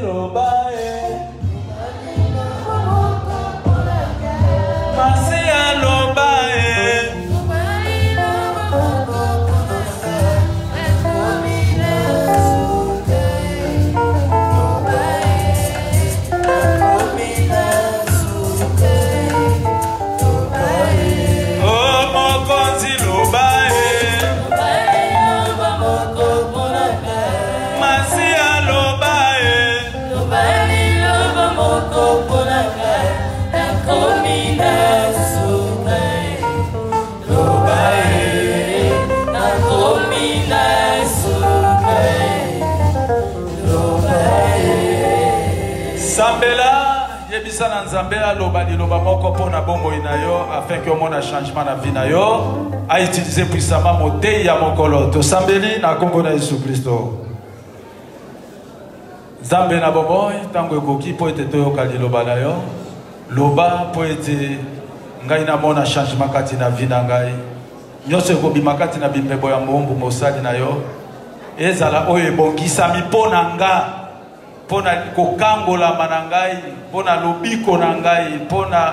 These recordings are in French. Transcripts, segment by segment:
little by yebisa na nzambe aloba liloba moko mpo na bomoi na yo afin ke omona changement na vie na yo autilize puissamment motei ya mokolo. Tosambeli na nkombo na yesu kristo. Nzambe na bomoi ntango ekoki mpo ete toyoka liloba na yo loba mpo ete ngai namona changement kati na vie na ngai. Nyonso ekobima kati na bimpebo ya mowumbu mosali na yo ezala oyo ebongisami mpo na nga mpo na kokangolama na ngai mpo na lobiko na ngai mpo na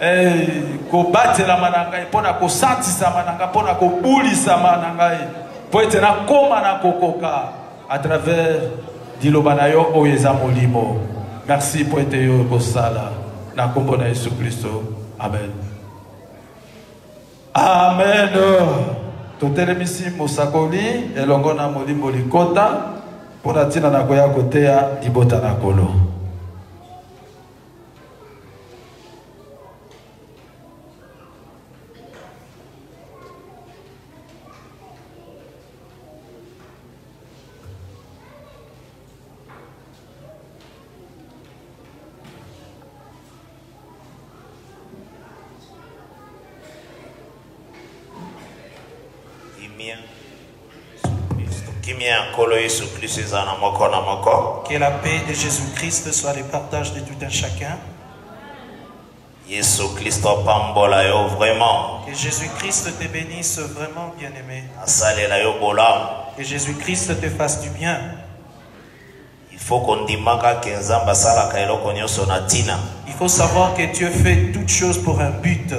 eh, kobatelama na ngai mpo na kosantisama na ngai mpo na kobulisama na ngai mpo ete nakóma na kokoka à travers liloba na yo oyo eza molimo. Merci mpo ete yo kosala. Na nkombo na yesu kristo. Amen. Amen. Totelemisi mosakoli elongo na molimo likota mpo na ntina na koya koteya libota na kolo Que la paix de Jésus-Christ soit le partage de tout un chacun. Que Jésus-Christ te bénisse vraiment, bien-aimé. Que Jésus-Christ te fasse du bien. il faut savoir que Dieu fait toutes choses pour un but.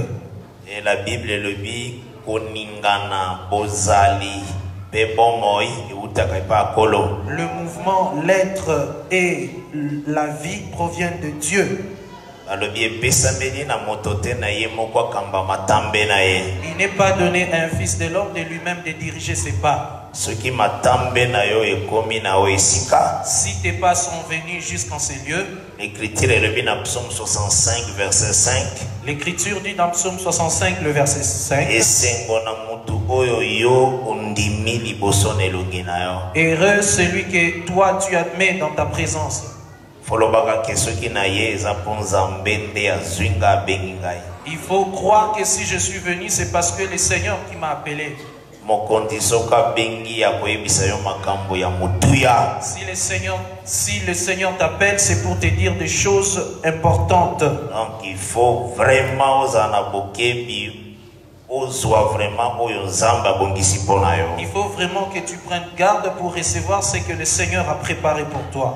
e la bible elobi koningana Le mouvement, l'être et la vie proviennent de Dieu. Il n'est pas donné à un fils de l'homme de lui-même de diriger ses pas. Soki matambe na yo ekomi na yo esika Si tes pas sont venus jusqu'en ces lieux, l'écriture elobi na psaume 65 verset 5 l'Écriture dit dans Psaume 65, le verset 5, esengo na mutu oyo yo ondimi liboso na elongi na yo. Heureux celui que toi tu admets dans ta présence. folobaka ke soki na ye eza mpo nzambe nde azwi nga abengi ngai. Il faut croire que si je suis venu, c'est parce que le Seigneur qui m'a appelé. Mokonzi soki abengi ya koyebisa yo makambo ya motuya Si le Seigneur, si le Seigneur t'appelle, c'est pour te dire des choses importantes. donc il faut vraiment ozala na bokebi Il faut vraiment que tu prennes garde pour recevoir ce que le Seigneur a préparé pour toi.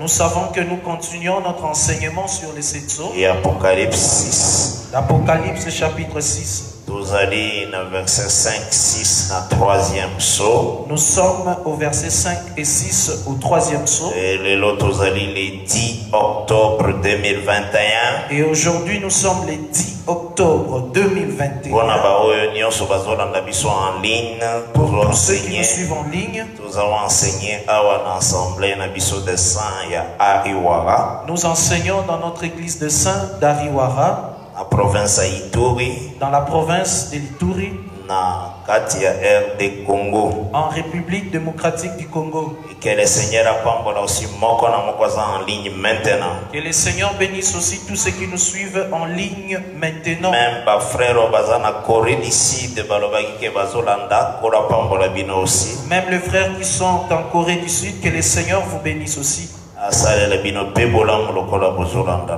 Nous savons que nous continuons notre enseignement sur les sept sceaux. et apocalypse 6 L'Apocalypse chapitre 6. Tozali na verset 5 6 na troisième sceau Nous sommes au verset 5 et 6 au troisième sceau. Et lelo tozali le 10 octobre 2021 Et aujourd'hui, nous sommes le 10 octobre 2021. mpona baoyo nyonso bazolanda biso en ligne Pour tous ceux qui nous suivent en ligne, tozalo enseigner awa na assemblée na biso de saint ya ariwara. Nous enseignons dans notre église de Saint d'Ariwara, na province ya ituri dans la province de l'Ituri, na kati ya rd congo en République démocratique du Congo. et que le seigneur apambola aussi moko na moko aza en ligne maintenant Que le Seigneur bénisse aussi tous ceux qui nous suivent en ligne maintenant. même bafrère oyo baza na corée du sud balobaki ke bazolanda kolo apambola bino aussi Même les frères qui sont en Corée du Sud, que le Seigneur vous bénisse aussi.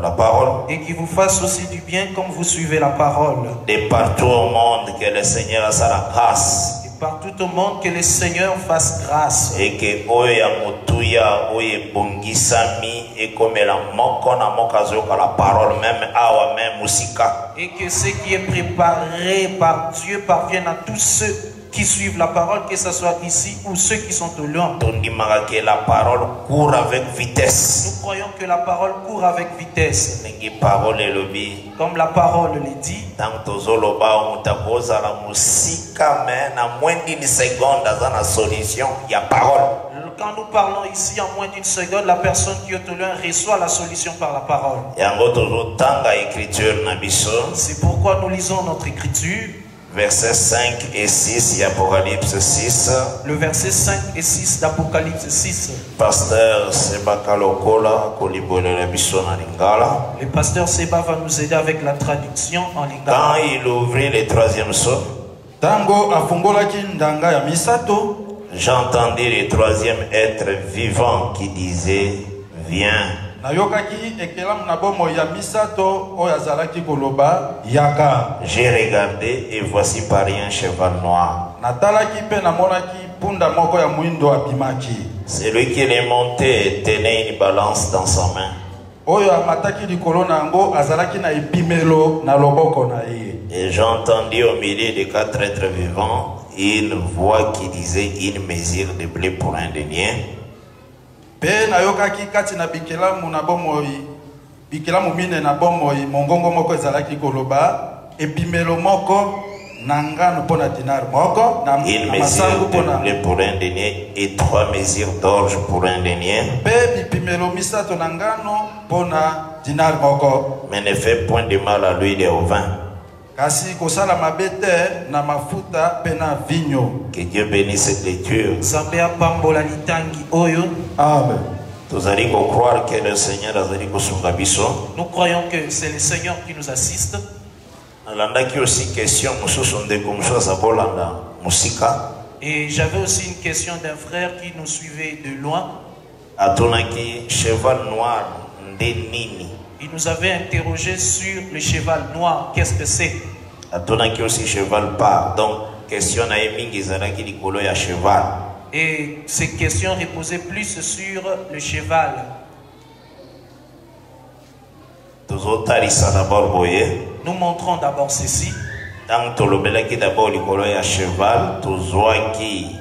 La parole Et qu'il vous fasse aussi du bien comme vous suivez la parole. de partout au monde que le seigneur asala grâce Et partout au monde, que le Seigneur fasse grâce. eke oyo ya motuya oyo ebongisami ekomela moko na moko azoyoka la parole meme awa meme mosika Et que ce qui est préparé par Dieu parvienne à tous ceux qui suivent la parole, que ce soit ici ou ceux qui sont au loin. la parole court avec vitesse Nous croyons que la parole court avec vitesse. Comme la parole le dit, quand nous parlons ici en moins d'une seconde, la personne qui est au loin reçoit la solution par la parole. C'est pourquoi nous lisons notre écriture, verset 5 et 6 ya apocalypse 6 le verset 5 et 6 d'Apocalypse 6. Pasteur Sebaka Lokola kolibolela biso na lingala. Le pasteur Seba va nous aider avec la traduction en Quand lingala. il ouvrit le troisième saut, ntango afungolaki ndanga ya misato j'entendis le troisième être vivant qui disait Viens. J'ai regardé et voici pareil un cheval noir. Celui qui est monté tenait une balance dans sa main. Et j'entendis au milieu des quatre êtres vivants une voix qui disait une mesure de blé pour un denier. Mpe nayokaki kati na bikelamu na bomoi bikelamu mine na bomoi mongongo moko ezalaki koloba epimelo moko na ngano mpo na dinare moko na masangu mpo na pour un denier et trois mesures d'orge pour un denier. mpe bipimelo misato na ngano mpo na dinare moko Mais ne fait point de mal à l'huile et au vin. Kasi kosala mabe te na mafuta mpe na vinyo Que Dieu bénisse cette lecture. Nzambe apambola litangi oyo. amen tozali croire que le seigneur azali kosunga biso Nous croyons que c'est le Seigneur qui nous assiste. nalandaki aussi question mosusu ndeko mosusu aza kolanda mosika Et j'avais aussi une question d'un frère qui nous suivait de loin. atunaki cheval noir nde nini? Il nous avait interrogé sur le cheval noir. Qu'est-ce que c'est? Atunaki aussi cheval par donc question na ye mingi ezalaki likolo ya cheval Et ces questions reposaient plus sur le cheval. tozotalisa d'abord boye Nous montrons d'abord ceci. ntango tolobelaki d'abord likolo ya cheval tozwaki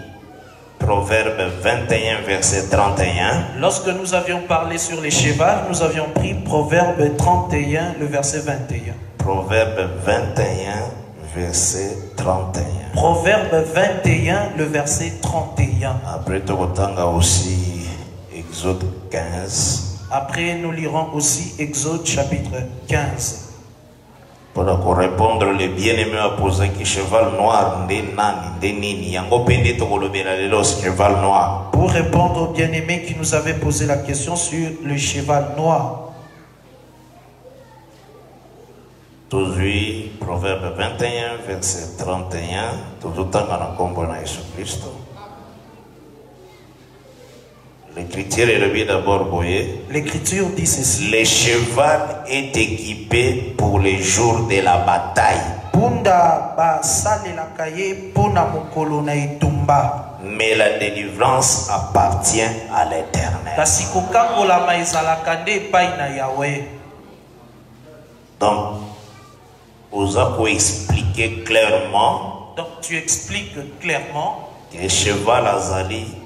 proverbe 21 verset 31 Lorsque nous avions parlé sur les chevals, nous avions pris Proverbe 31, le verset 21. proverbe 21 verset 31 Proverbe 21, le verset 31. après tokotanga aussi exode 15 Après, nous lirons aussi Exode chapitre 15. Mpona korépondre le bien-aimé apozaki cheval noir nde nani nde nini. Yango mpe nde tokolobela lelo cheval noir. Pour répondre au bien-aimé qui nous avait posé la question sur le cheval noir, tozwi proverbe 21 verset 31 tozotanga na nkombo na yesu kristo l'écriture elobi d'abord boye l'écriture dit ceci. le cheval est équipé pour les jours de la bataille. Mais la délivrance appartient à l'éternel. Donc oza koexplike clairement donc tu expliques clairement que cheval azali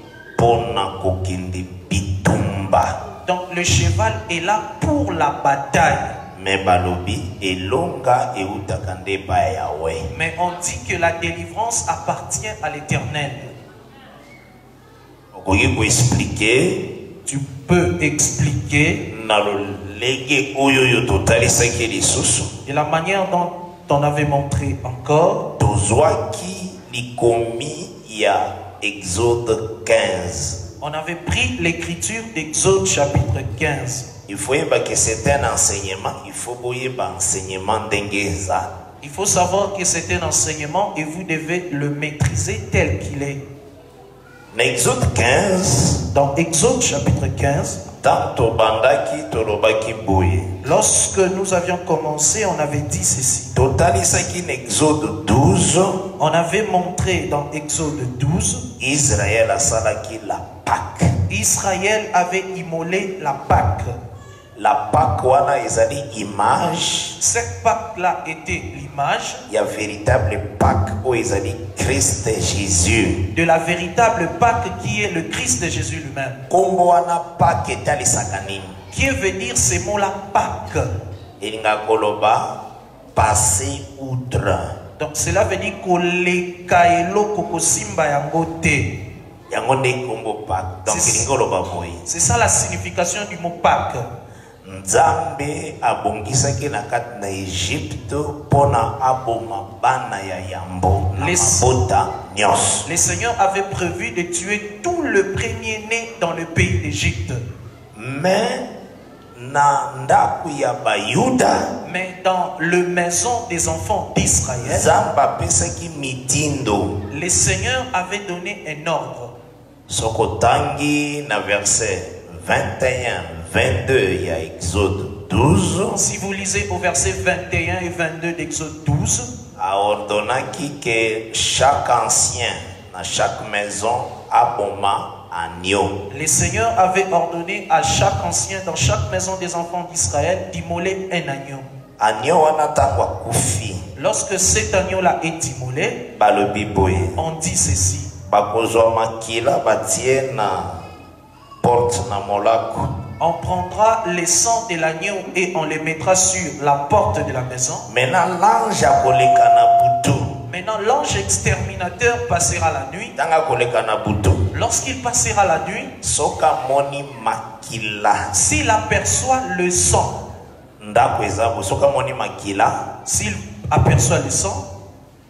donc le cheval est là pour la bataille. Mais on dit que la délivrance appartient à l'éternel. Tu peux expliquer de la manière dont on avait montré encore. Tozwaki likomi ya exode 15 on avait pris l'écriture d'Exode chapitre 15 il faut que c'est un enseignement. Il faut enseignement il faut savoir que c'est un enseignement et vous devez le maîtriser tel qu'il est. Na exode 15 dans Exode chapitre 15 Lorsque nous avions commencé, on avait dit ceci. exode 12 On avait montré dans Exode 12, israel asalaki la pake Israël avait immolé la Pâque. la pake wana ezali image Cette Pâque-là était l'image ya véritable pake oyo ezali christ jésus de la véritable Pâque qui est le Christ de Jésus lui-même. nkombo wana etalisaka nini Qui veut dire ces mots-là Pâque elinga koloba passe outre Donc cela veut dire koleka eloko kosimba yango te. yango nde nkombo pake donc C'est- elingi koloba boye C'est ça la signification du mot Pâque. nzambe abongisaki na kati na egypte mpona aboma bana ya yambo na Les- mabota nyonso Le Seigneur avait prévu de tuer tout le premier-né dans le pays d'Égypte. me na ndako ya bayuda Mais dans le maison des enfants d'Israël, le Seigneur avait donné un ordre. soki otangi na verset 21 22 ya exode 12 Si vous lisez au verset 21 et 22 d'Exode 12, aordonnaki que chaque ancien na chaque maison aboma agneau le Seigneur avait ordonné à chaque ancien dans chaque maison des enfants d'Israël d'immoler un agneau. agneau Lorsque cet agneau-là est immolé, boye on dit ceci. na molako On prendra les sangs de l'agneau et on les mettra sur la porte de la maison. maintenant l'ange butu Maintenant, l'ange exterminateur passera la nuit. Lorsqu'il passera la nuit, s'il aperçoit le sang, s'il aperçoit le sang,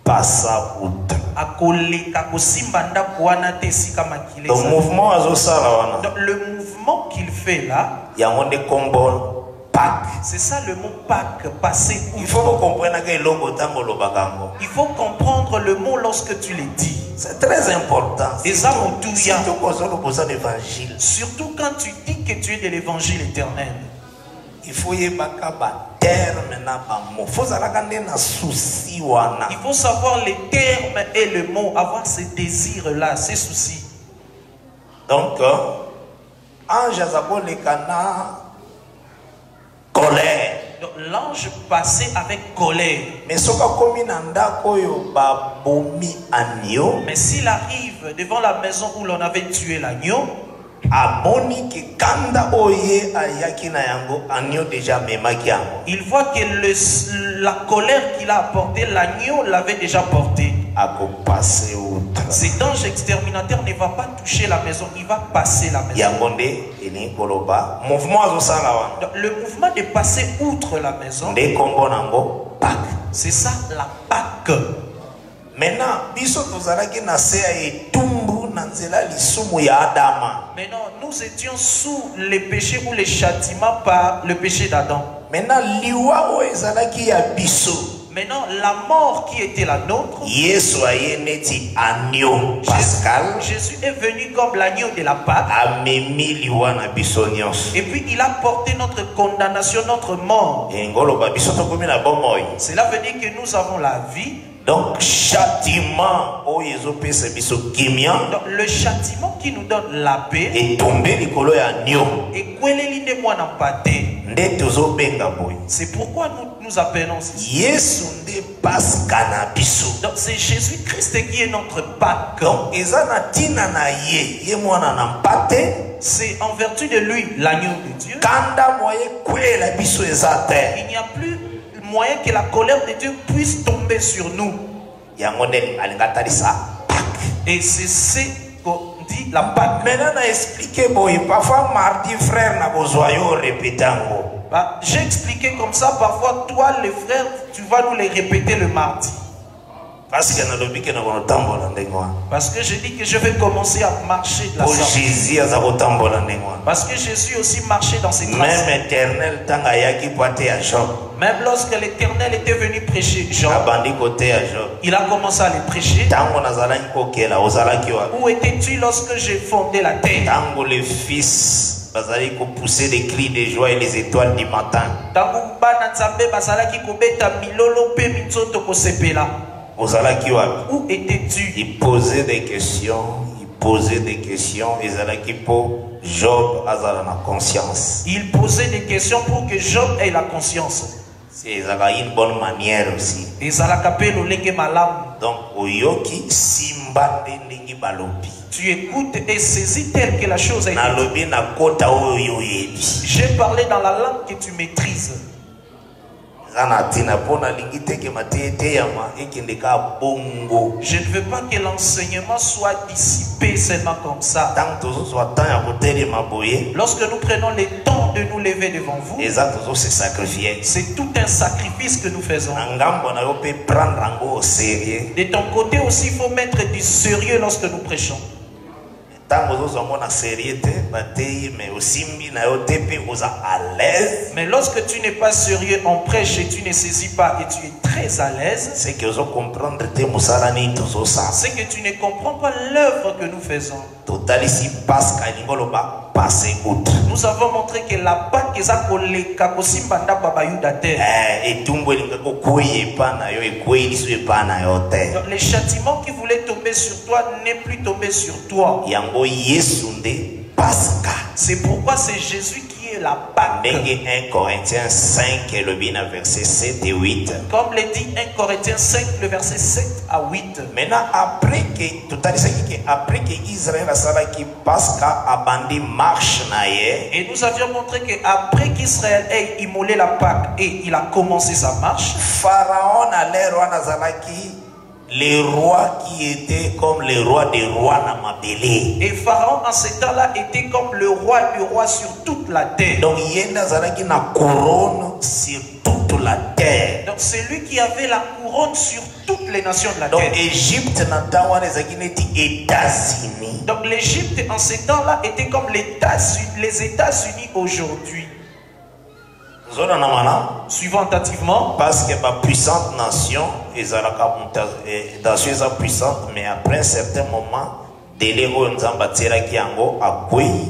pasa outre akoleka kosimba ndako wana te esika makila donc ezali. mouvement azosala wana. Donc, le mouvement qu'il fait là, yango nde kombo c'est ça le mot Pâques, passer il faut yango Il faut comprendre le mot lorsque tu le dis. c'est très important. Surtout kozoloboza l'évangile Surtout quand tu dis que tu es de l'évangile éternel. il faut Il faut savoir les termes et le mot, avoir ces désirs-là, ces soucis. donc euh, ange aza koleka na colère L'ange passait avec colère. mais Mais s'il arrive devant la maison où l'on avait tué l'agneau, il voit que le- la colère qu'il a apportée, l'agneau l'avait déjà porté. Cet ange exterminateur ne va pas toucher la maison, il va passer la maison. mouvement le mouvement de passer outre la maison, c'est ça la Pâque. maintenant biso tozalaki na se ya etumbu na nzela lisumu ya adama Maintenant, nous étions sous les péchés ou les châtiments par le péché d'Adam. maintenant liwa oyo ezalaki ya biso Maintenant, la mort qui était la nôtre, yesu agneau pascal Jésus est venu comme l'agneau de la Pâque. amemi liwa na biso nyonso Et puis il a porté notre condamnation, notre mort. biso tokomi na bomoi Cela veut dire que nous avons la vie. donc châtiment kimia Donc, le châtiment qui nous donne la paix etombe likolo ya agneau et kweleli nde mwana mpate. nde tozobenga boye C'est pourquoi nous nous appelons yesu nde paska na biso Donc c'est Jésus-Christ qui est notre Pâque. donc eza na ntina na ye ye mwana na mpate C'est en vertu de lui l'agneau de Dieu. Il n'y a plus moyen que la colère de Dieu puisse tomber sur nous. Et c'est ce qu'on dit la Pâque. maintenant na explike boye parfois mardi frère na kozwa yo répéte yango Bah, J'ai expliqué comme ça, parfois toi les frères, tu vas nous les répéter le mardi. parce que wana Parce que je dis que je vais commencer à marcher de la Parce que Jésus aussi marchait dans ses traces. Même lorsque l'Éternel était venu prêcher Jean, il a commencé à les prêcher. Où étais-tu lorsque j'ai fondé la terre? Ntango le fils bazali pousser des cris de joie et les étoiles du matin. Ntango bana nzambe bazalaki kobeta milolo mpe minzoto kosepela. Ozalaki wapi? Où étais-tu il posait des questions il posait des questions ezalaki mpo job azala na conscience. Il posait des questions pour que job ait la conscience. C'est ezalaka une bonne manière aussi. Ezalaka mpe lolenge malamu. Donc oyoki simba nde ndenge balobi tu écoutes et saisis tel que la chose oyebi j'ai parlé dans la langue que tu maîtrises. Je ne veux pas que l'enseignement soit dissipé seulement comme ça. Lorsque nous prenons le temps de nous lever devant vous c'est tout un sacrifice que nous faisons. De ton côté aussi il faut mettre du sérieux lorsque nous prêchons ntango te bateyi mais osimbi na yo te mpe oza à l'aise. Mais lorsque tu n'es pas sérieux on prêche et tu ne saisis pas et tu es très à l'aise c'est que ozocomprendre te mosala nini tozosala c'est que tu ne comprends pas l'œuvre que nous faisons. Totalisi oloba outre. Nous avons montré que la Pâque eza koleka kosimba ndako bayuda te Eh, etumbu elingaki okwei epa na yo ekwei liso epa na yo te. Les châtiments qui voulaient tomber sur toi n'est plus tombé sur toi. Yango yesu nde paska c'est pourquoi c'est Jésus qui la Pâque ndenge 1 corinthiens 5 elobi na verset 7 et 8 comme le dit 1 Corinthiens 5 le verset 7 à 8 maintenant après ke totalisaki ke après ke israel asalaki paska abandi marche na ye Et nous avions montré qu'après qu'Israël ait immolé la Pâque et il a commencé sa marche, pharaon na lere wana azalaki le roi qui était comme le roi des rois na mabele et Pharaon en ce temps-là était comme le roi du roi sur toute la terre. donc ye nde azalaki na couronne sur toute la terre Donc c'est lui qui avait la couronne sur toutes les nations de la donc terre. égypte ezalaki neti états-unis Donc l'Égypte en ce temps-là était comme les les États-Unis aujourd'hui. Ozona na malamu Suivant attentivement, parce que bapuissante nation ezalaka nation eza puissante mais après un certain moment dele oyo nzambe atielaki yango akwei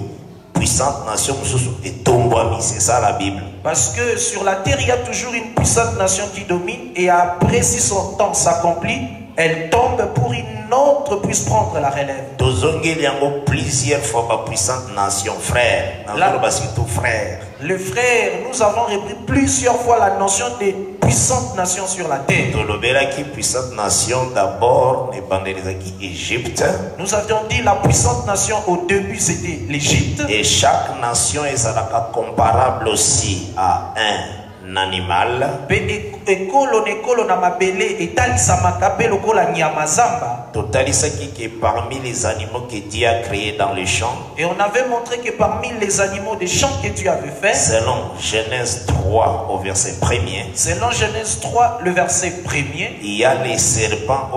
puissante nation mosusu etombwami c'est ça la bible. Parce que sur la terre, il y a toujours une puissante nation qui domine et après si son temps s'accomplit, elle tombe pour une autre puisse prendre la relève. tozongeli yango plusieurs fois bapuissante nation frère nazoloba surtout frère Le frère, nous avons repris plusieurs fois la notion des puissantes nations sur la terre. tolobelaki puissante nation d'abord ebandelezaki égypte Nous avions dit la puissante nation au début c'était l'Égypte. et chaque nation ezalaka comparable aussi à un animal e- ekolo na ekolo na mabele etalisamaka mpe lokola nyama zamba. Totalisaki que parmi les animaux que Dieu a créés dans les champs, et on avait montré que parmi les animaux des champs que tu avais fait selon Genèse 3 au verset 1er, selon Genèse 3 le verset premier il y a les serpents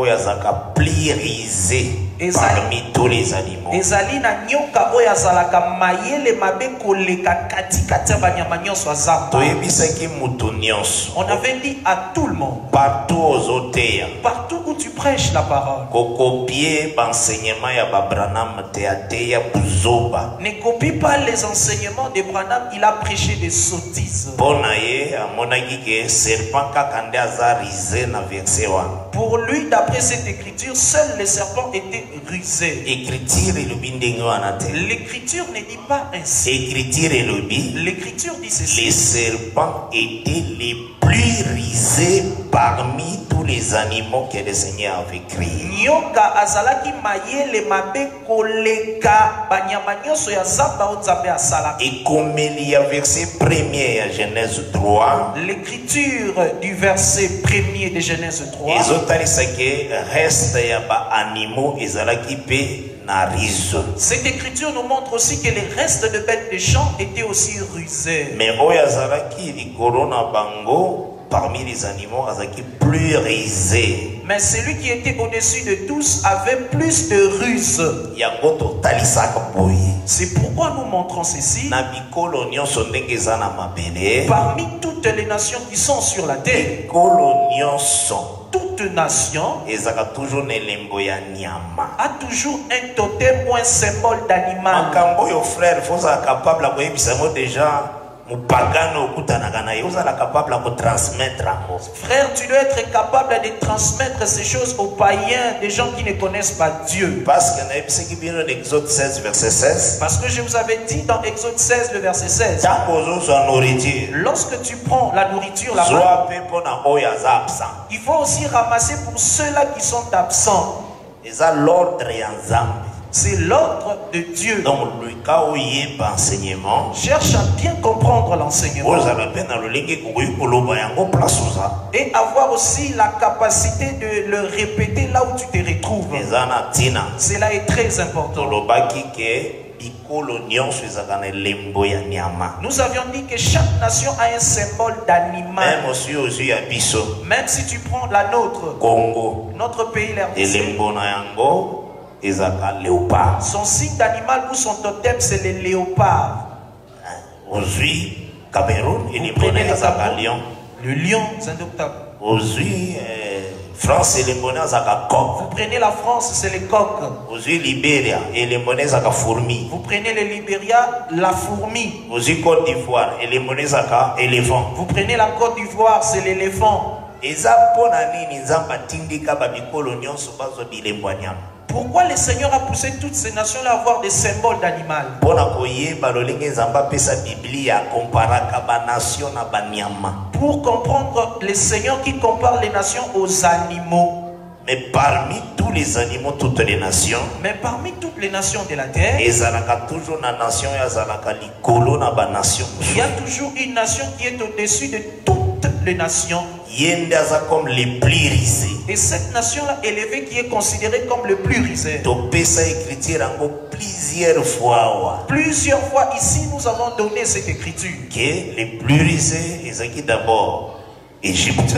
plirisés Et ça- parmi tous les animaux. ezali na nyoka oyo azalaka mayele mabe koleka katikati ya banyama nyonso ya zamba. Toyebisaki mutu nyonso. On avait dit à tout le monde. Partout ozoteya. Partout où tu prêches la parole. Kokopie baenseignement ya babranam te ateya buzoba. Ne copie pas les enseignements de Branham, il a prêché des sottises. mpo na ye amonaki ke serpent kaka nde aza rise na verse wana Pour lui, d'après cette écriture, seuls les serpents étaient écriture L'écriture ne dit pas ainsi. écriture L'écriture dit les ceci. serpents étaient les plus risés parmi tous les animaux que le Seigneur avait créés. nyoka azalaki mayele mabe koleka banyama nyonso ya zamba oyo nzambe asalaka ekomeli ya verset premier ya genèse 3 l'écriture du verset premier de genèse 3 ezotalisa ke reste ya mpe na riso cette écriture nous montre aussi que les restes de bêtes de champ étaient aussi rusés bango parmi les animaux azalaki plus risé Mais celui qui était au-dessus de tous avait plus de ruse. C'est pourquoi nous montrons ceci. Parmi toutes les nations qui sont sur la terre, toute nation a toujours un totem ou un symbole d'animal. frère capable déjà mopagano okutanaka na ye ozala capable ya kotransmettre yango Frère, tu dois être capable de transmettre ces choses aux païens, des gens qui ne connaissent pas Dieu. parce que nayebisaki bino exode 16 verset 16 Parce que je vous avais dit dans Exode 16, le verset 16, ntango ozozwa nourriture. Lorsque tu prends la nourriture là-bas, zwa mpe mpo na oyo aza absent il faut aussi ramasser pour ceux-là qui sont absents. eza l'ordre ya nzambe C'est l'ordre de Dieu. donc luka oyeba enseignement Cherche à bien comprendre l'enseignement et avoir aussi la capacité de le répéter là où tu te retrouves. Cela est très important. Nous avions dit que chaque nation a un symbole d'animal. Même si tu prends la nôtre, notre pays, ezalaka léopard son signe d'animal ou son totem, c'est le léopard. ozwi cameroun les azalaka Cameroun. lion Le lion, c'est indomptable. ozwi eh, france elembo na ye azalaka coq Vous prenez la France, c'est le coq. ozwi liberia elembo na ye ezalaka fourmi Vous prenez le Libéria, la fourmi. ozwi côte d'ivoire elembo na ye ezalaka éléphant Vous prenez la Côte d'Ivoire, c'est l'éléphant. eza mpo na nini nzambe atindika babikolo nyonso bazwa bilembo ya nyama Pourquoi le Seigneur a poussé toutes ces nations-là à avoir des symboles d'animal Pour comprendre le Seigneur qui compare les nations aux animaux. mais parmi tous les animaux toutes les nations Mais parmi toutes les nations de la terre, il y a toujours une nation qui est au-dessus de toutes les nations. Et cette nation-là élevée qui est considérée comme le plus risé. topesa écriture yango plusieurs fois Plusieurs fois ici, nous avons donné cette écriture. ke le plus risé ezalaki d'abord égypte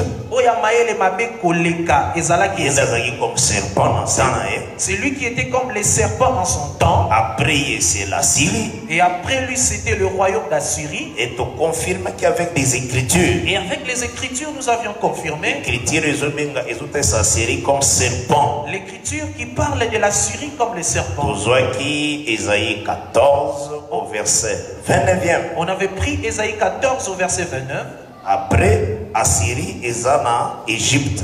C'est lui qui était comme les serpents en son temps. après c'est la syrie Et après lui, c'était le royaume d'Assyrie. et toconfirmaki avec des écritures Et avec les Écritures, nous avions confirmé écriture ezobenga ezotesa série comme serpent l'Écriture qui parle de l'Assyrie comme les serpents. esaïe 14 au verset 29e On avait pris Ésaïe 14 au verset 29. Après assyrie eza na égypte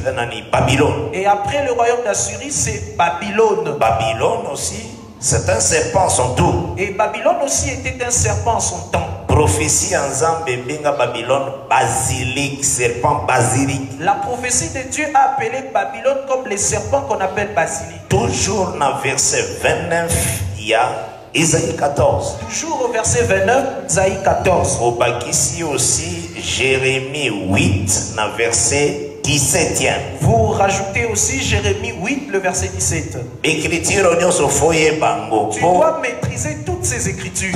babylone Et après le royaume d'Assyrie, c'est Babylone. babylone aussi c'est un serpent en son tour Et Babylone aussi était un serpent en son temps. prophétie nzambe ebenga babylone basilique serpent basilique La prophétie de Dieu a appelé Babylone comme les serpents qu'on appelle basilic. toujours na verset 29 ya esaïe 14 Toujours au verset 29, Isaïe 14. obakisi aussi jérémie 8 na verset 17e Vous rajoutez aussi Jérémie 8, le verset 17. écriture nyonso fo yeba yango Tu dois maîtriser toutes ces écritures.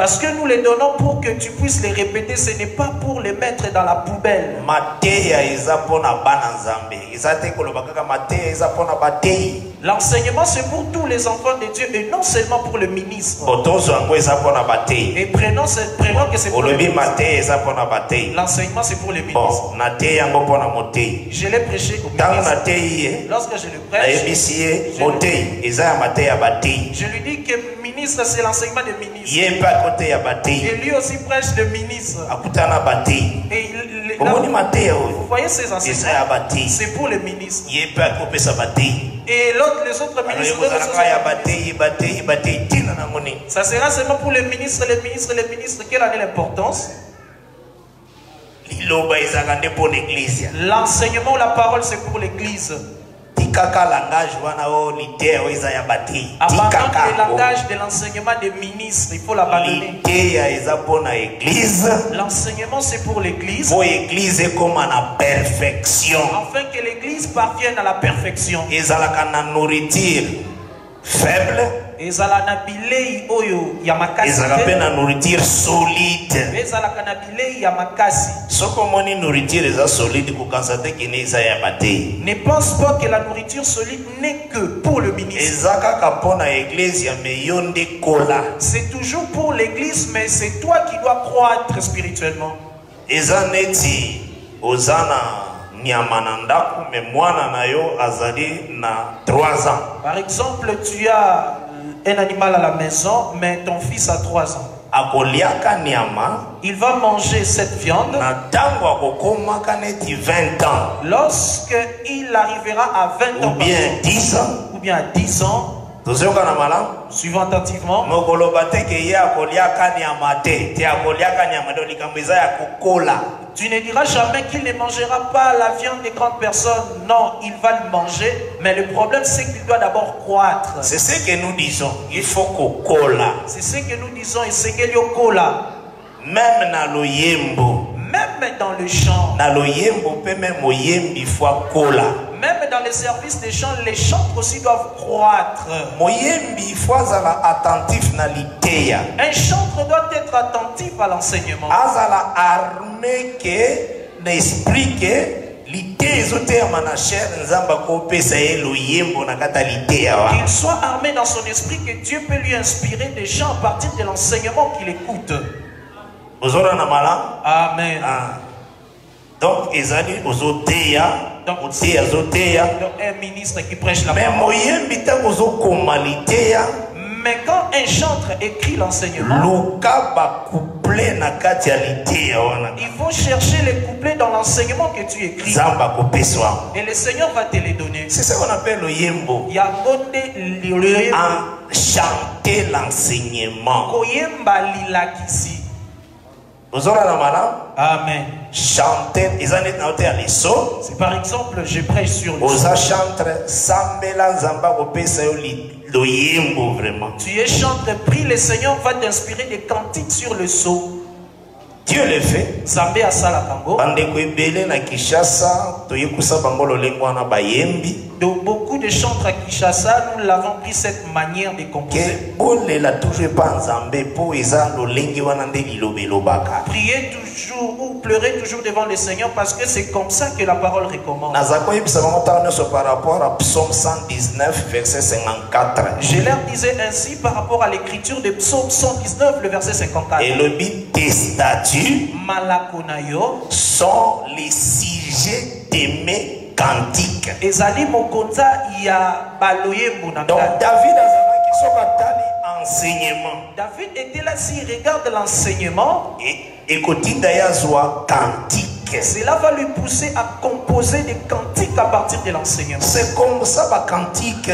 Parce que nous les donnons pour que tu puisses les répéter. Ce n'est pas pour les mettre dans la poubelle. L'enseignement, c'est pour tous les enfants de Dieu et non seulement pour le ministre. Et prenons, prenons que c'est pour le ministre. L'enseignement, c'est pour na moteyi Je l'ai prêché au ministre. Lorsque je le prêche, ya bateyi je lui dis que ministre, c'est l'enseignement des ministres. Bateyi Et lui aussi prêche le ministre. akutana bateyi omoni mateya vous oyo voyez ces eza ya enseignements, bateyi ye mpe akopesa Et l'autre, les autres ministres, ça sera seulement pour les ministres, les ministres, les ministres. Quelle en est l'importance L'enseignement la parole, c'est pour l'église. Tikaka langage wana oyo liteya oyo eza ya Abandonne tikaka le langage de l'enseignement des ministres. Il faut l'abandonner. liteya eza mpo na eglize L'enseignement, c'est pour l'église. mpo eglize ekóma na perfection Afin que l'église parvienne à la perfection. ezalaka na nourriture faible ezala na bilei oyo ya makasi ezalaka mpe te na nourriture solide. Ezalaka na bilei ya makasi. Soki omoni nourriture eza solide kokanisa te kende eza ya bateyi ne pense pas que la nourriture solide n'est que pour le ministre. Eza kaka mpo na eglise me yo nde kola. C'est toujours pour l'église mais c'est toi qui dois croître spirituellement. Eza neti oza na nyama na ndako me mwana na yo azali na 3 ans. Par exemple, tu as un animal à la maison, mais ton fils a 3 ans. Il va manger cette viande. na ntango akokomaka neti 20 ans. Lorsqu'il arrivera à 20 ou ans, bien 10 ans. Ou bien à 10 ans, suivant attentivement, tu ne diras jamais qu'il ne mangera pas la viande des grandes personnes. Non, il va le manger, mais le problème c'est qu'il doit d'abord croître. c'est ce que nous disons il faut kokola C'est ce que nous disons, et c'est qu'il cola. même na loyembo Même dans le champ, fo akola même dans les services des chants, les chantres aussi doivent croître. Un chantre doit être attentif à l'enseignement. Qu'il soit armé dans son esprit, que Dieu peut lui inspirer des chants à partir de l'enseignement qu'il écoute. malamu Amen. Ah. donc ezali ozoteya Donc, oteya azoteya Donc, un ministre qui prêche la parole. moyembi Mais quand un chantre écrit l'enseignement, luka bakouple na kati ya liteya wana. il faut chercher les couplets dans l'enseignement que tu écris. Et le Seigneur va te les donner. c'est ce qu'on appelle loyembo Il y a bonde lioyemba, en chanter l'enseignement koyemba lilakisi. ozona na malamu Amen. na C'est par exemple, je prêche sur le Tu es chantre, prie, le Seigneur va t'inspirer des cantiques sur le sceau. dieu le fait Zambé asala kango. bandeko ebele na kinshasa toyekusa bango lolenge wana bayembi Donc beaucoup de chantres à Kinshasa, nous l'avons pris cette manière de composer. Priez toujours ou pleurez toujours devant le Seigneur parce que c'est comme ça que la parole recommande. par rapport à psaume 119 verset 54 Je leur disais ainsi par rapport à l'écriture de Psaume 119, le verset 54. elobi tes statuts Malakonayo, sont les sujets de mes na donc david azalaki soki atali enseignement. David était là, s'il regarde l'enseignement, e- ekotinda ye azwa cantique cela va lui pousser à composer des cantiques à partir de l'enseignement. c'est comme ça bacantique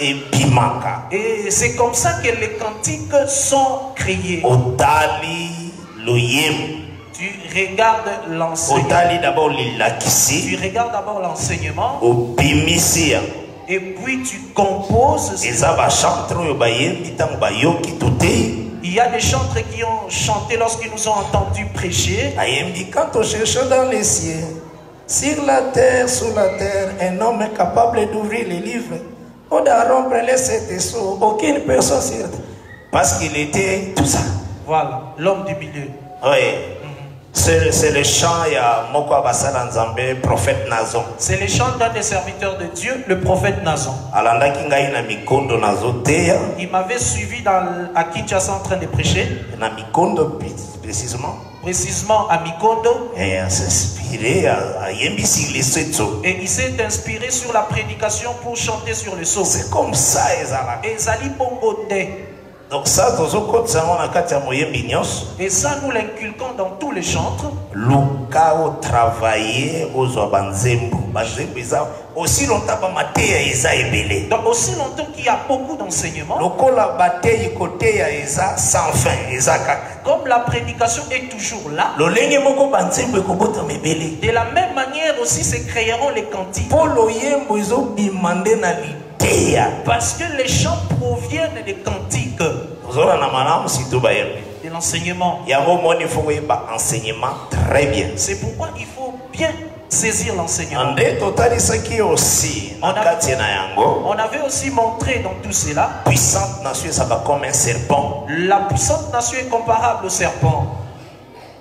ebimaka Et c'est comme ça que les cantiques sont créés. otali loyembo Tu regardes l'enseignement. Tu regardes d'abord l'enseignement et puis tu composes. Il y a des chantres qui ont chanté lorsqu'ils nous ont entendus prêcher. quand on cherche dans les cieux sur la terre sous la terre un homme est capable d'ouvrir les livres ou de rompre les sept aucune personne sur parce qu'il était tout ça Voilà, l'homme du milieu. oui c'est le chant ya moko ya basala nzambe prophète nazon C'est le chant d'un des serviteurs de Dieu, le prophète Nazon. alandaki ngai na mikondo nazoteya. Il m'avait suivi dans, à Kinshasa en train de prêcher, na mikondo précisément. Précisément à Mikondo, et asinspire ayembisi lesetso et il s'est inspiré sur la prédication pour chanter sur le sceau. c'est comme ça ezalaka Et Zali Bongo Te. Donc ça Et ça, nous l'inculquons dans tous les chantres. aussi longtemps Donc, aussi longtemps qu'il y a beaucoup d'enseignements, sans fin comme la prédication est toujours là, de la même manière aussi se créeront les cantiques. Parce que les chants proviennent des cantiques, de l'enseignement. enseignement très bien. C'est pourquoi il faut bien saisir l'enseignement. On On avait aussi montré dans tout cela, puissante nation ezalaka comme un serpent. La puissante nation est comparable au serpent.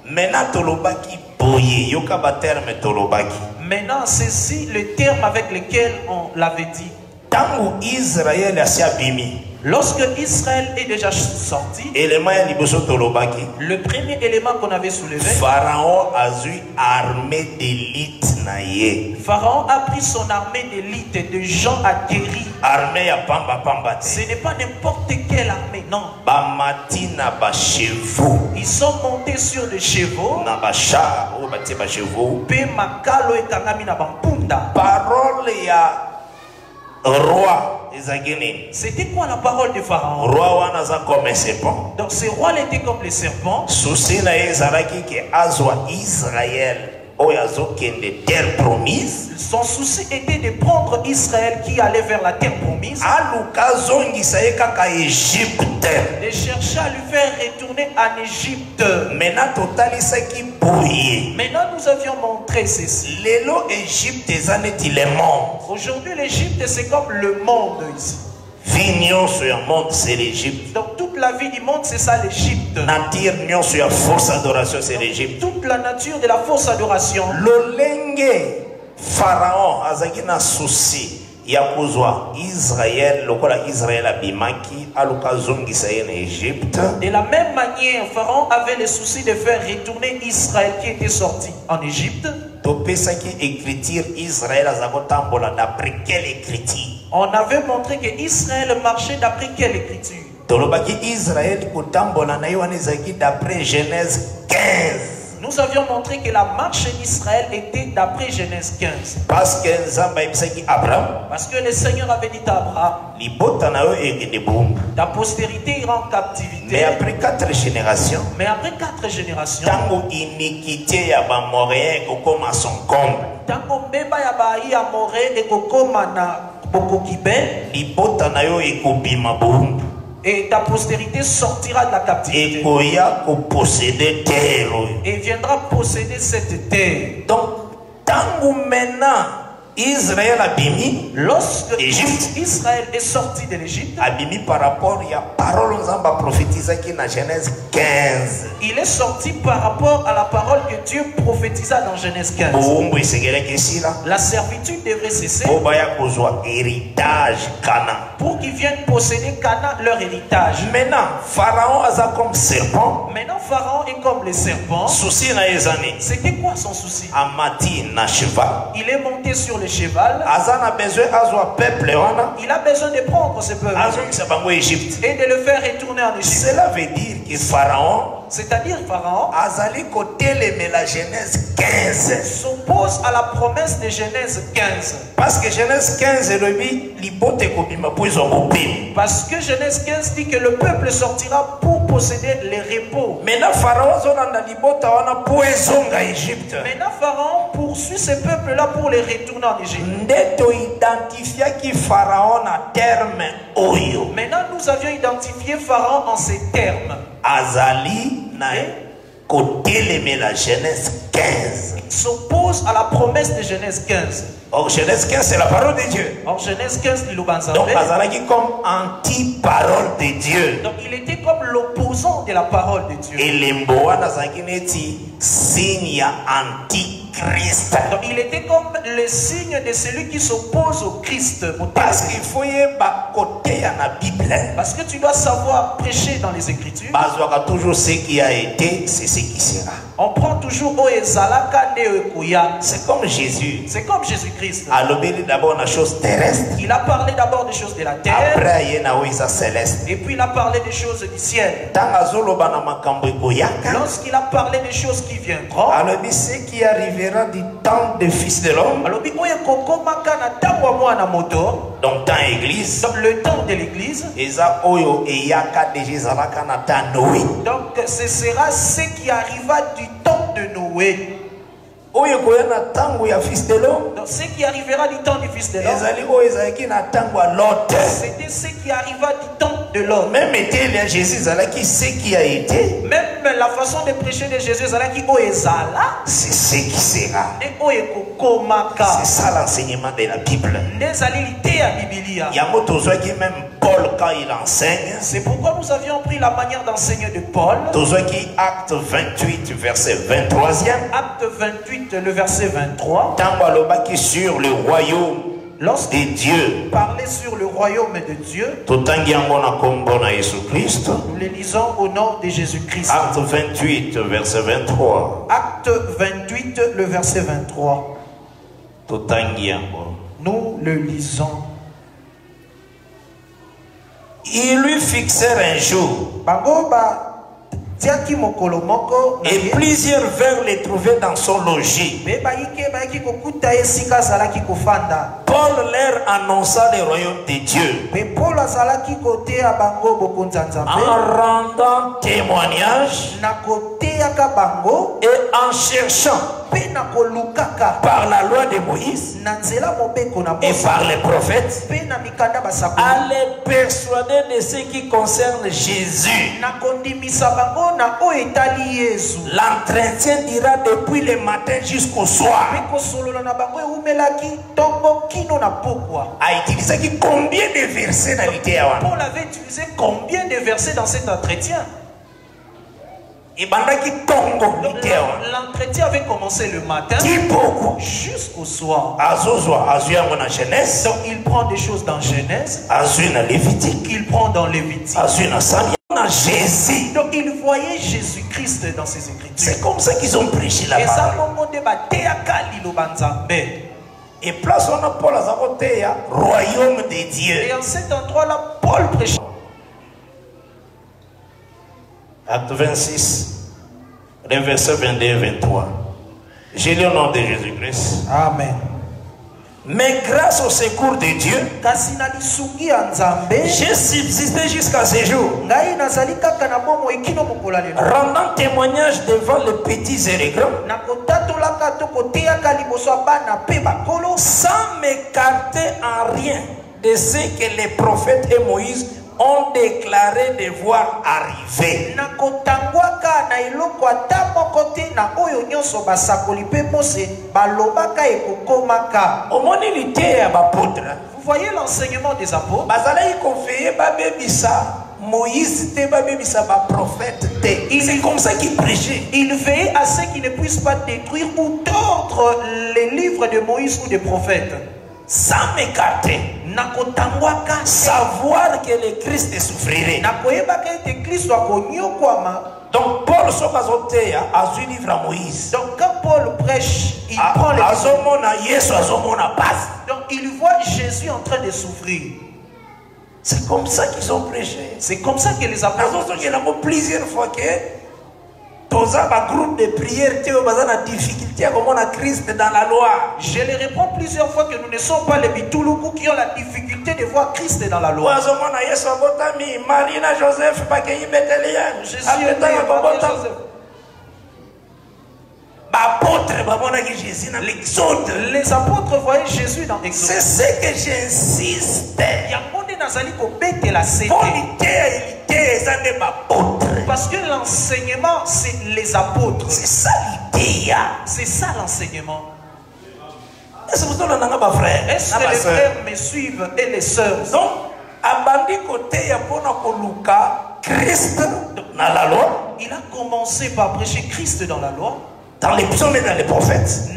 maintenant tolobaki boye. Yoka baterme tolobaki. Maintenant, c'est le terme avec lequel on l'avait dit. Ntango israele asi abimi Lorsque Israël est déjà sorti, le premier élément qu'on avait soulevé, pharaon azwi armée d'élite Pharaon a pris son armée d'élite, de gens aguerris. armée ya pambapamba te Ce n'est pas n'importe quelle armée, non. bamati na bachevaux Ils sont montés sur des chevaux, na bachar oyo batie bachevaux pe makalo ekangami na bampunda. parole ya roi. C'était quoi la parole de Pharaon? Roi wana comme un serpent. Donc ce roi était comme les serpents. susi na ezalaki ke azwa israele oyo azokende terre promise Son souci était de prendre Israël qui allait vers la terre promise, aluka azongisa ye kaka egypte de chercher à lui faire retourner en Égypte. maintenant totalisaki boye Maintenant nous avions montré ceci. lelo egypte eza neti le monde Aujourd'hui l'Égypte c'est comme le monde ici. Vi nyonso ya monde c'est l'égypte Donc toute la vie du monde c'est ça l'Égypte. nature nyonso ya force adoration c'est l'égypte Toute la nature de la fausse adoration. lolenge pharaon azalaki na susi ya kozwa israele lokola israele abimaki aluka azongisa ye na egypte. De la même manière, Pharaon avait le souci de faire retourner Israël qui était sorti en Égypte. topesaki écriture israele aza kotambola d'après quelle écriture? On avait montré que Israël marchait d'après quelle écriture? Tolobaki israele kotambola na ye wana ezalaki d'après genèse 15 Nous avions montré que la marche d'Israël était d'après Genèse 15. parce que nzambe ayebisaki abraham Parce que le Seigneur avait dit à Abraham, ta postérité ira en mais captivité. après quatre générations Mais après quatre générations, tango mbeba ya bayi ya more ekokoma na bokokibe libota na yo ekobima bombu et ta postérité sortira de la captivité et viendra posséder cette terre. donc ntango maintenant israel abimi Lorsque Égypte. Israël est sorti de l'Égypte, abimi par rapport ya parole nzambe aprophétisaki na genèse 15 il est sorti par rapport à la parole que Dieu prophétisa dans Genèse 15. bowumbu esegelaki esila La servitude devrait cesser héritage pour qu'ils viennent posséder Canaan, leur héritage. maintenant pharaon aza comme serpent Maintenant, Pharaon est comme les serpents. susi na C'était quoi son souci? Amati Il est monté sur le cheval. peuple wana Il a besoin de prendre ce peuple et de le faire retourner en Égypte. cela veut dire que pharaon C'est-à-dire, Pharaon azali kotelemela genèse 15 s'oppose à la promesse de Genèse 15. parce que genèse 15 elobi libota ekobima mpo ezwa bopemi Parce que Genèse 15 dit que le peuple sortira pour posséder les repos. maintenant pharaon poursuit ce peuple-là pour les retourner en Égypte. Maintenant, nous avions identifié Pharaon en ces termes. Azali kotelemela genèse 15 Il s'oppose à la promesse de Genèse 15. or genèse 15 c'est la parole de dieu. En Genèse 15, Liloban donc azalaki comme anti-parole de dieu. Donc, il était comme l'opposant de la parole de Dieu. elembo wana azalaki neti signe ya Donc, il était comme le signe de celui qui s'oppose au Christ. parce qu'il faut yeba koteya na bible Parce que tu dois savoir prêcher dans les Écritures. toujours ce qui a été c'est ce qui sera On prend toujours c'est comme jésus. C'est comme Jésus-Christ. d'abord chose terrestre. Il a parlé d'abord des choses de la terre. après céleste. Et puis il a parlé des choses du ciel. Lorsqu'il a parlé des choses qui viendront, alobi ce qui arrivera du temps de fils de l'homme. donc temps église donc le temps de l'église. Donc ce sera ce qui arriva du temps de Noé. Donc ce qui arrivera du temps du fils de l'homme c'était ce qui arriva du temps de l'homme même ya jésus ezalaki ce qui a été. Même la façon de prêcher de Jésus ezalaki oyo ezala. C'est ce qui sera. Nde oyo ekokomaka c'est ça l'enseignement de la bible. Nde ezali lite ya bibilia yango tozwaki même paul quand il enseigne. C'est pourquoi nous avions pris la manière d'enseigner de Paul. Acte 28 verset 23e acte 28 le verset 23 ntango alobaki sur le royaume Lorsqu'il de Dieu. parlait sur le royaume de Dieu, nous les lisons au nom de Jésus-Christ. acte 28 verset 23 Acte 28, le verset 23. totangi yango Nous le lisons. ils lui fixèrent un jour et plusieurs vinrent les trouver dans son logis paul leur annonça le royaume de dieu. En rendant témoignage et en cherchant par la loi de moïse et par les prophètes à les persuader de ce qui concerne jésus. L'entretien dira depuis le matin jusqu'au soir. Na ntongo kino na pokwa. A utilisé combien de versets dans l'idée avant paul avait utilisé combien de versets dans cet entretien? Et bandaki tongo Donc, l'idée avant. l'entretien avait commencé le matin beaucoup jusqu'au soir. Azozwa, azu yango na Genèse, donc il prend des choses dans Genèse. Azu na Lévitique, il prend dans Lévitique. Azu na na Jésus. donc il voyait Jésus-Christ dans ses écritures. C'est comme ça qu'ils ont prêché la Et place on a Paul Azakoteya, royaume de et Dieu. en cet endroit là Paul prêchait Acte 26, les versets 22 et 23. J'ai lu au nom de Jésus-Christ. amen Mais grâce au secours de Dieu, j'ai subsisté jusqu'à ce jour. rendant témoignage devant les petits et les grands, sans m'écarter en rien de ce que les prophètes et Moïse ont déclaré devoir arriver. vous voyez l'enseignement des apôtres? Bazalaki kofeye babebisa moïse te babebisa baprophète te. C'est comme ça qu'il prêchait. Il veillait à ce qu'ils ne puissent pas détruire ou tordre les livres de Moïse ou des prophètes. Sans m'écarter savoir que le christ souffrirait donc paul soki azoteya azwi livre ya moïse. Donc quand Paul prêche il A- prend les azomona yesu azomona pasi donc il voit Jésus en train de souffrir. C'est comme ça qu'ils ont prêché. C'est comme ça que les apôtres plusieurs fois que toza bagroupe de prière te oyo baza na difficulté ya komona christ dans la loi. Je les réponds plusieurs fois que nous ne sommes pas les bituluku qui ont la difficulté de voir Christ dans la loi. azomona yesu abotami marie na joseph bakei et Joseph. baapôtre bamonaki jésus na l'exode. Les apôtres voyaient Jésus dans c'est Exode. ce que j'insiste. Yango nde nazali kobetela sete mpo liteya parce que l'enseignement c'est les apôtres. C'est ça liteya c'est ça l'enseignement. Est-ce que les frères me suivent et les sœurs? Donc abandi koteya mpona koluka christ na la loi. Il a commencé par prêcher Christ dans la loi. Dans les psaumes et dans les prophètes.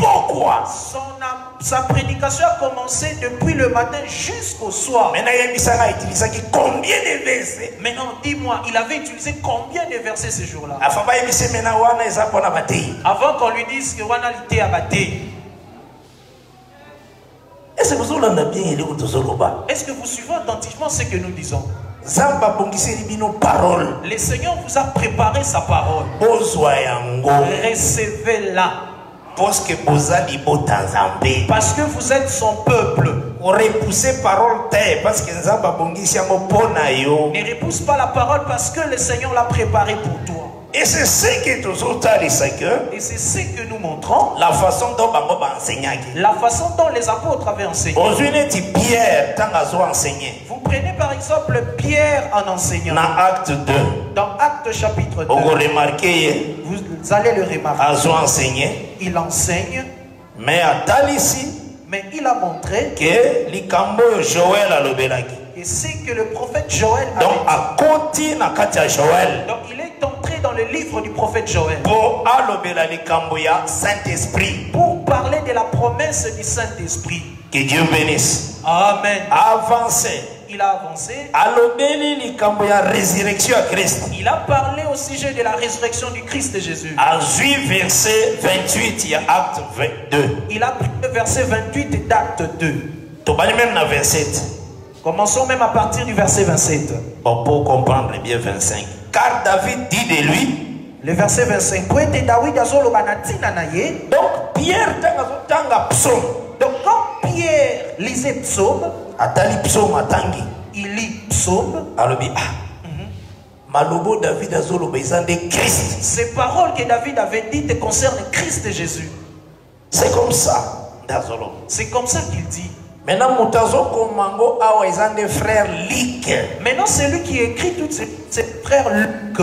Pokwa Son sa prédication a commencé depuis le matin jusqu'au soir. Maintenant, dis-moi, il avait utilisé combien de versets ce jour-là? Avant qu'on lui dise que Wana était abatté. Est-ce que vous suivez attentivement ce que nous disons? Le Seigneur vous a préparé sa parole. Recevez-la. Parce que vous êtes son peuple. Ne repousse pas la parole parce que le Seigneur l'a préparé pour toi. Et c'est ce que que c'est ce que nous montrons. la façon dont La façon dont les apôtres avaient enseigné. Vous prenez par exemple Pierre en enseignant. na acte 2 Dans Actes chapitre 2, okoremarke ye vous allez le remarquer. Il enseigne, me atalisi mais il a montré ke likambo joel alobelaki. Et c'est que le prophète Joël donc na kati ya joel Donc il est entré dans le livre du prophète Joël pour parler de la promesse du Saint-Esprit. que dieu bénisse Amen. avance Il a avancé. résurrection ya krist Il a parlé au sujet de la résurrection du Christ Jésus. azwi verset 28 ya acte 22 Il a pris le verset 28 d'acte 2. tobali même na 27 Commençons même à partir du verset 27. Bon, pour comprendre bien 25 car david dit de lui Le verset 25. Po ete David azoloba na ntina na ye. donc pierre ntango azotanga psaume Donc quand Pierre lisait psaume, atali psaume atangi il lit psaume. alobi ah malobo david azoloba eza nde christ Ces paroles que David avait dites concernent Christ Jésus. c'est comme ça nde azoloba C'est comme ça qu'il dit. Maintenant moto azokoma ngo awa eza nde frère lik Maintenant, c'est lui qui écrit tous ses, ses frères Luc.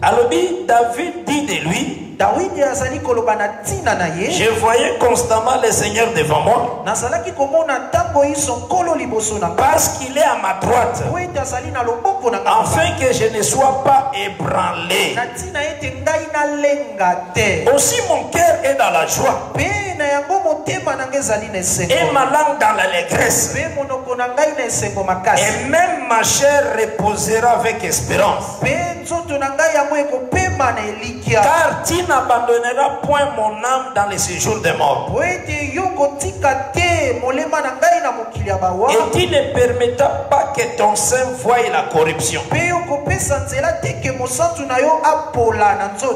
alobi david dit de lui Je voyais constamment le seigneur devant moi. Parce qu'il est à ma droite. Afin que je ne sois pas ébranlé. Aussi mon cœur est dans la joie. Et ma langue dans l'allégresse. Et même ma chair reposera avec espérance car tu n'abandonneras point mon âme dans le séjour des morts et tu ne permettras pas que ton sein voie la corruption.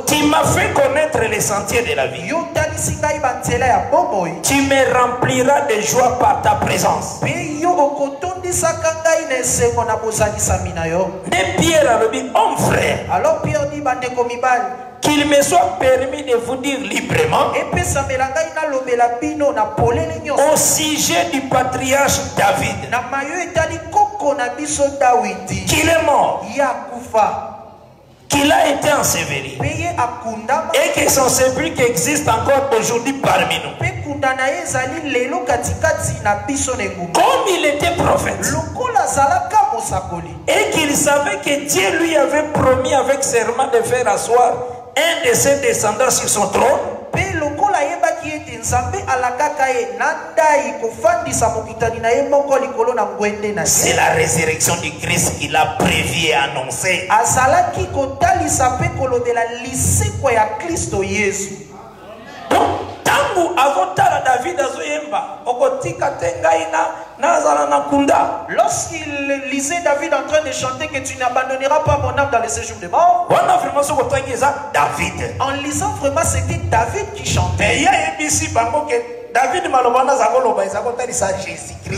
Tu m'as fait connaître les sentiers de la vie. Tu me rempliras de joie par ta présence okotondisaka ngai na esengo na bozanisami na yo nde pierre alobi homme frère alors pierre di bandeko mibali qu'il me soit permis de vous dire librement au sujet du patriarche David. Qu'il est mort, qu'il a été enseveli. Et que son sépulcre existe encore aujourd'hui parmi nous. Comme il était prophète. Et qu'il savait que Dieu lui avait promis avec serment de faire asseoir un de ses descendants sur son trône, c'est la résurrection du Christ qu'il a prévu et annoncé. Donc, tangu azotala david azoyemba okotika te ngai na nazala na kunda. Lorsqu'il lisait David en train de chanter que tu n'abandonneras pas mon âme dans les séjours de mort, wana vraiment soki otangi eza david. en lisant vraiment c'était David qui chantait. ye ayebisi bango ke david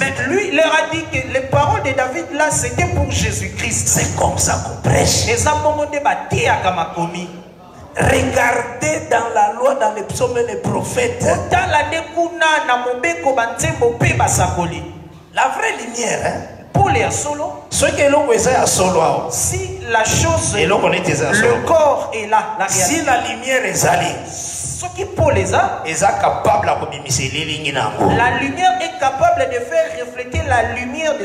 Mais lui, il leur a dit que les paroles de David là, c'était pour Jésus-Christ. c'est comme ça qu'on prêche. Et ça, regardez dans la loi dans les psaumes et les prophètes. La vraie lumière hein? Solo. Awa si la chose, le corps est là, la si la lumière ezali Ce qui pour les a, eza capable ya kobimisa elilingi na yango La lumière est capable de faire refléter la lumière de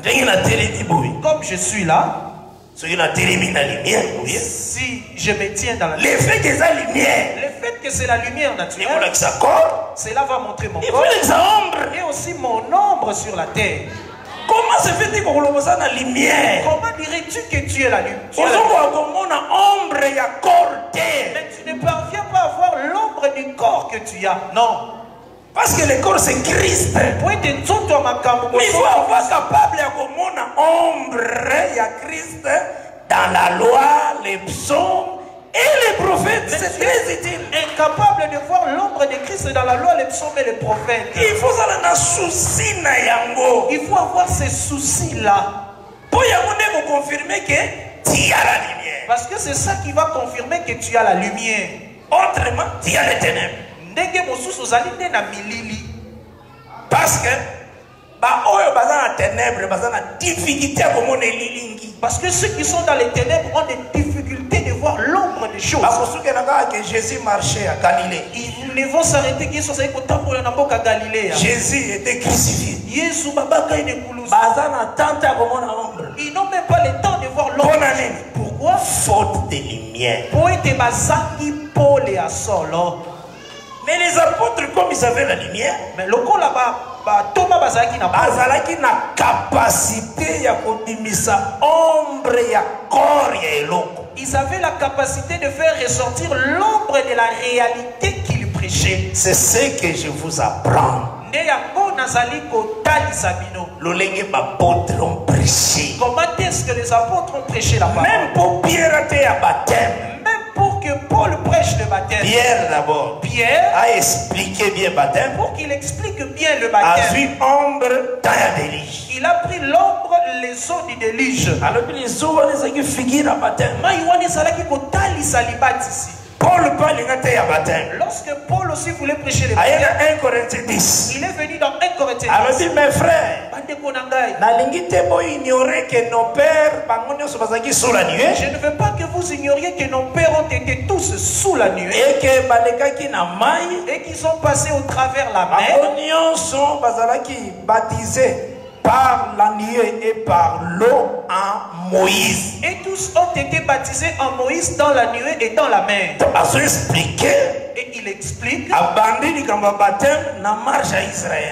ndenge natelemi boye Comme je suis là, si je me tiens dans la lumière, le fait que que c'est la lumière naturelle, cela va montrer mon corps. Et aussi mon ombre sur la terre. comment se fait kokoloba oza na lumière? Comment dirais-tu que tu es la lumière? La Mais tu ne parviens pas à voir l'ombre du corps que tu as. Non. Parce que le corps c'est christ. Pour être nzoto ya makambo il faut avoir capable ya komona ombre. Ya christ dans la loi les psaumes et les prophètes. C'est très utile. incapable de voir l'ombre de Christ dans la loi, les psaumes et les prophètes. il faut ozala na susi na yango. Il faut avoir ces soucis-là. mpo yango nde koconfirme ke tia la lumière. Parce que c'est ça qui va confirmer que tu as la lumière. autrement tia les ténèbres ndenge mosusu ozali nde na milili. Parce que baoyo baza na ténèbre baza na difficulté ya komona elilingi parce que ceux qui sont dans les ténèbres ont des difficultés de voir l'ombre des choses. Bakosukela kaka ke jésus marché à galilée. Ils ne vont s'arrêter que yesu azali kotambola na mboka galilea jésus était crucifié. Yesu babaka ye nekulusu baza na tante ya komona ombre. Ils n'ont même pas le temps de voir faute de lumière. po ete bazangi pole ya solo Mais les apôtres, comme ils avaient la lumière, me lokola ba- batoma bazalaki na bazalaki na capacité ya kobimisa ombre ya corps ya eloko. Ils avaient la capacité de faire ressortir l'ombre de la réalité qu'ils prêchaient. C'est ce que je vous apprends. Nde yango nazali kotalisa bino. Lolenge bapôtre ont prêché. Comment est-ce que les apôtres ont prêché la parole? Même pour pierre te ya baptême que Paul prêche le baptême pierre d'abord. Pierre a expliqué bien baptême pour qu'il explique bien le baptême azwi ombre temps ya délige il a pris l'ombre les eaux du déluge. Alobi liso wana ezalaki figure ya baptême mai wana ezalaki kotalisa libatisi paul mpe alinga te ya baptême lorsque Paul aussi voulait prêcher le aye baptême na 1 corinthiens 10 il est venu dans 1 Corinthiens 10. alobi mes frères je ne veux pas que vous ignoriez que nos pères ont été tous sous la nuée. Et qu'ils sont passés au travers la mer par la nuée et par l'eau en moïse. Et tous ont été baptisés en Moïse dans la nuée et dans la mer. Et il explique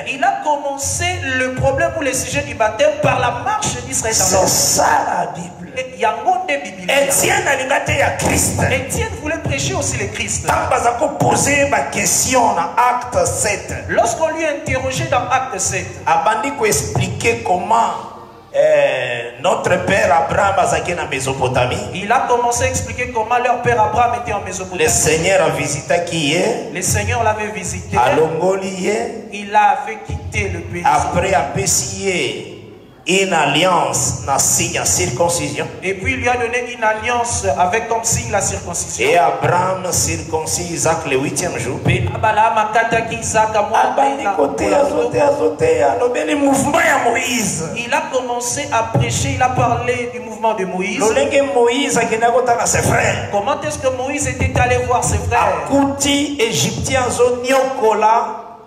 il a commencé le problème ou le sujet du baptême par la marche d'Israël dans c'est ça la bible Etienne alinga te ya krist Étienne voulait prêcher aussi le Christ. ntango baza kopose baquestion na acte 7 Lorsqu'on lui a interrogé dans Acte 7, abandi koexplike comment euh, notre père abraham azalaki na mésopotamie il a commencé à expliquer comment leur père Abraham était en le Mésopotamie. seigneur avisitaki ye Le Seigneur l'avait visité. alongoli ye Il a fait quitter le pays. après apesi ye une alliance na signe circoncision. Et puis il lui a donné une alliance avec comme signe la circoncision. et abraham circoncis isaac le huitième jour. Il a commencé à prêcher, il a parlé du mouvement de Moïse. Comment est-ce que Moïse était allé voir ses frères? Égyptien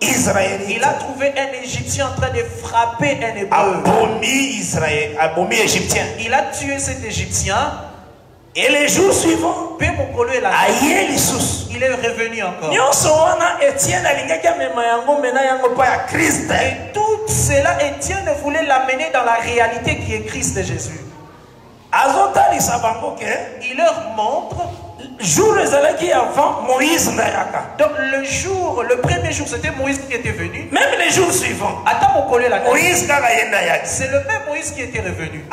azoniokola Il israélite a trouvé un Égyptien en train de frapper un Hébreu. abomi israël abomi égyptien Il a tué cet Égyptien. et les jours suivants il est revenu encore. Et tout cela, Étienne voulait l'amener dans la réalité qui est Christ Jésus. bango ke Il leur montre, avant moïse donc le jour, le premier jour, c'était Moïse qui était venu. même les jours suivants moïse c'est le même Moïse qui était revenu.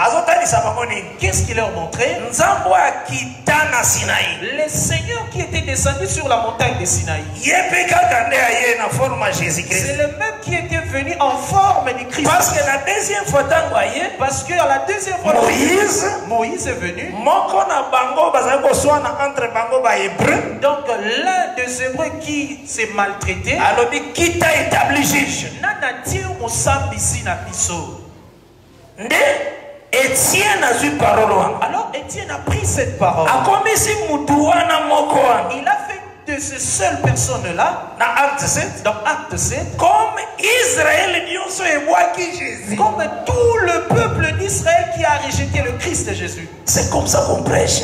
Qu'est-ce qu'il leur montrait? Le Seigneur qui était descendu sur la montagne de Sinaï. C'est le même qui était venu en forme de Christ. parce que la deuxième fois Parce que à la deuxième fois, moïse Moïse est venu. moko na bango bazali entre Donc l'un des Hébreux qui s'est maltraité, biso. nde etienne azwi parole Alors Étienne a pris cette parole. Il a fait de ces seules personnes-là, na acte 7 dans Acte 7, comme jésus comme tout le peuple d'Israël qui a rejeté le Christ Jésus. c'est comme ça qu'on prêche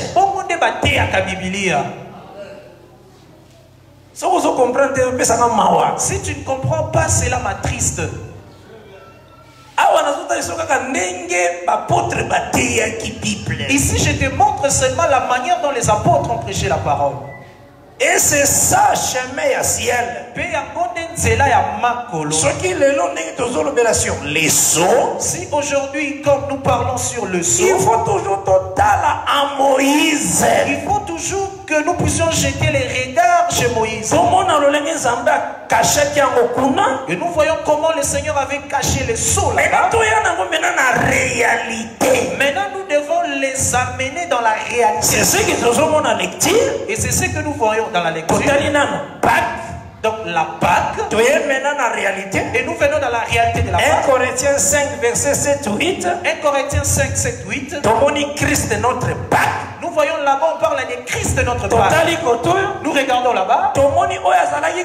Si tu ne comprends pas, cela m'attriste. bateyaki bible Ici, je te montre seulement la manière dont les apôtres ont prêché la parole. Et c'est ça chemin ya ciel Pe yango nde nzela ya makolo. soki lelo ndenge tozolobela sur leso Si aujourd'hui, comme nous parlons sur le il sceau, faut toujours totala en moïse il faut toujours que nous puissions jeter les regards chez Moïse. Et nous voyons comment le Seigneur avait caché les sceaux maintenant là-bas. nous les amener dans la réalité. c'est ce que tozomona lecture Et c'est ce que nous voyons dans la lecture. Donc la Pâque. maintenant na réalité Et nous venons dans la réalité de la 1 Pâque. corinthiens 5 verset 7 8 1 Corinthiens 5, 7, 8. tomoni christ notre pâque Nous voyons là-bas, on parle de Christ de notre kotoyo Nous regardons là-bas.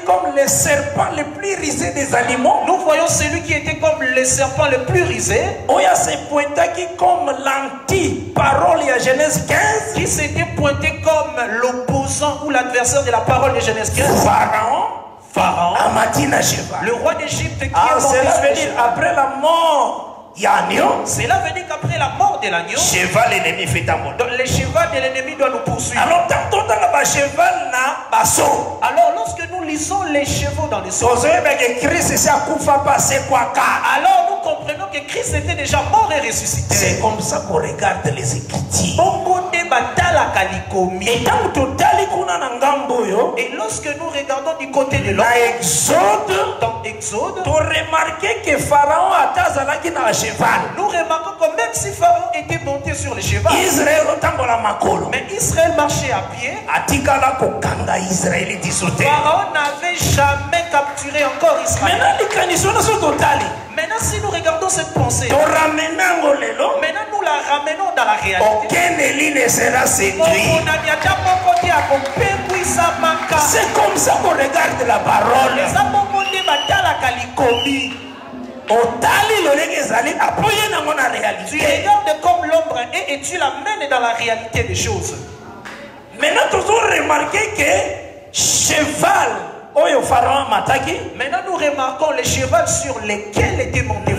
comme le serpent le plus risé des animaux Nous voyons celui qui était comme le serpent le plus risé, oyo asepointaki comme l'anti-parole ya genèse 15 qui s'était pointé comme l'opposant ou l'adversaire de la parole de Genèse 15. pharaon Pharaon, le roi d'Égypte qui ah, est cheval. après la mort Cela veut dire qu'après la mort de l'agneau, le cheval de l'ennemi doit nous poursuivre. alors Alors, lorsque nous lisons les chevaux dans les asekwaka alors nous comprenons que Christ était déjà mort et ressuscité. c'est comme ça qu'on regarde les écritures batalaka likomi. et ntango totali kuna na ngambo oyo Et lorsque nous regardons du côté de l'homme, exode dans Exode, toremarke ke pharaon ata azalaki na cheval nous remarquons que même si Pharaon était monté sur le cheval, israel otambola makolo mais Israël marchait à pied, atikala kokanga israeli tiso te Pharaon n'avait jamais capturé encore Israël. mena likanisi wana so totali Maintenant, si nous regardons cette pensée, maintenant nous la ramenons dans la réalité. c'est comme ça qu'on regarde la parole. Otali lolenge ezali apoye nango na tu réalité. Regardes comme l'ombre est et tu l'amènes dans la réalité des choses. Maintenant tozo remarke ke cheval maintenant nous remarquons les chevaux sur lesquels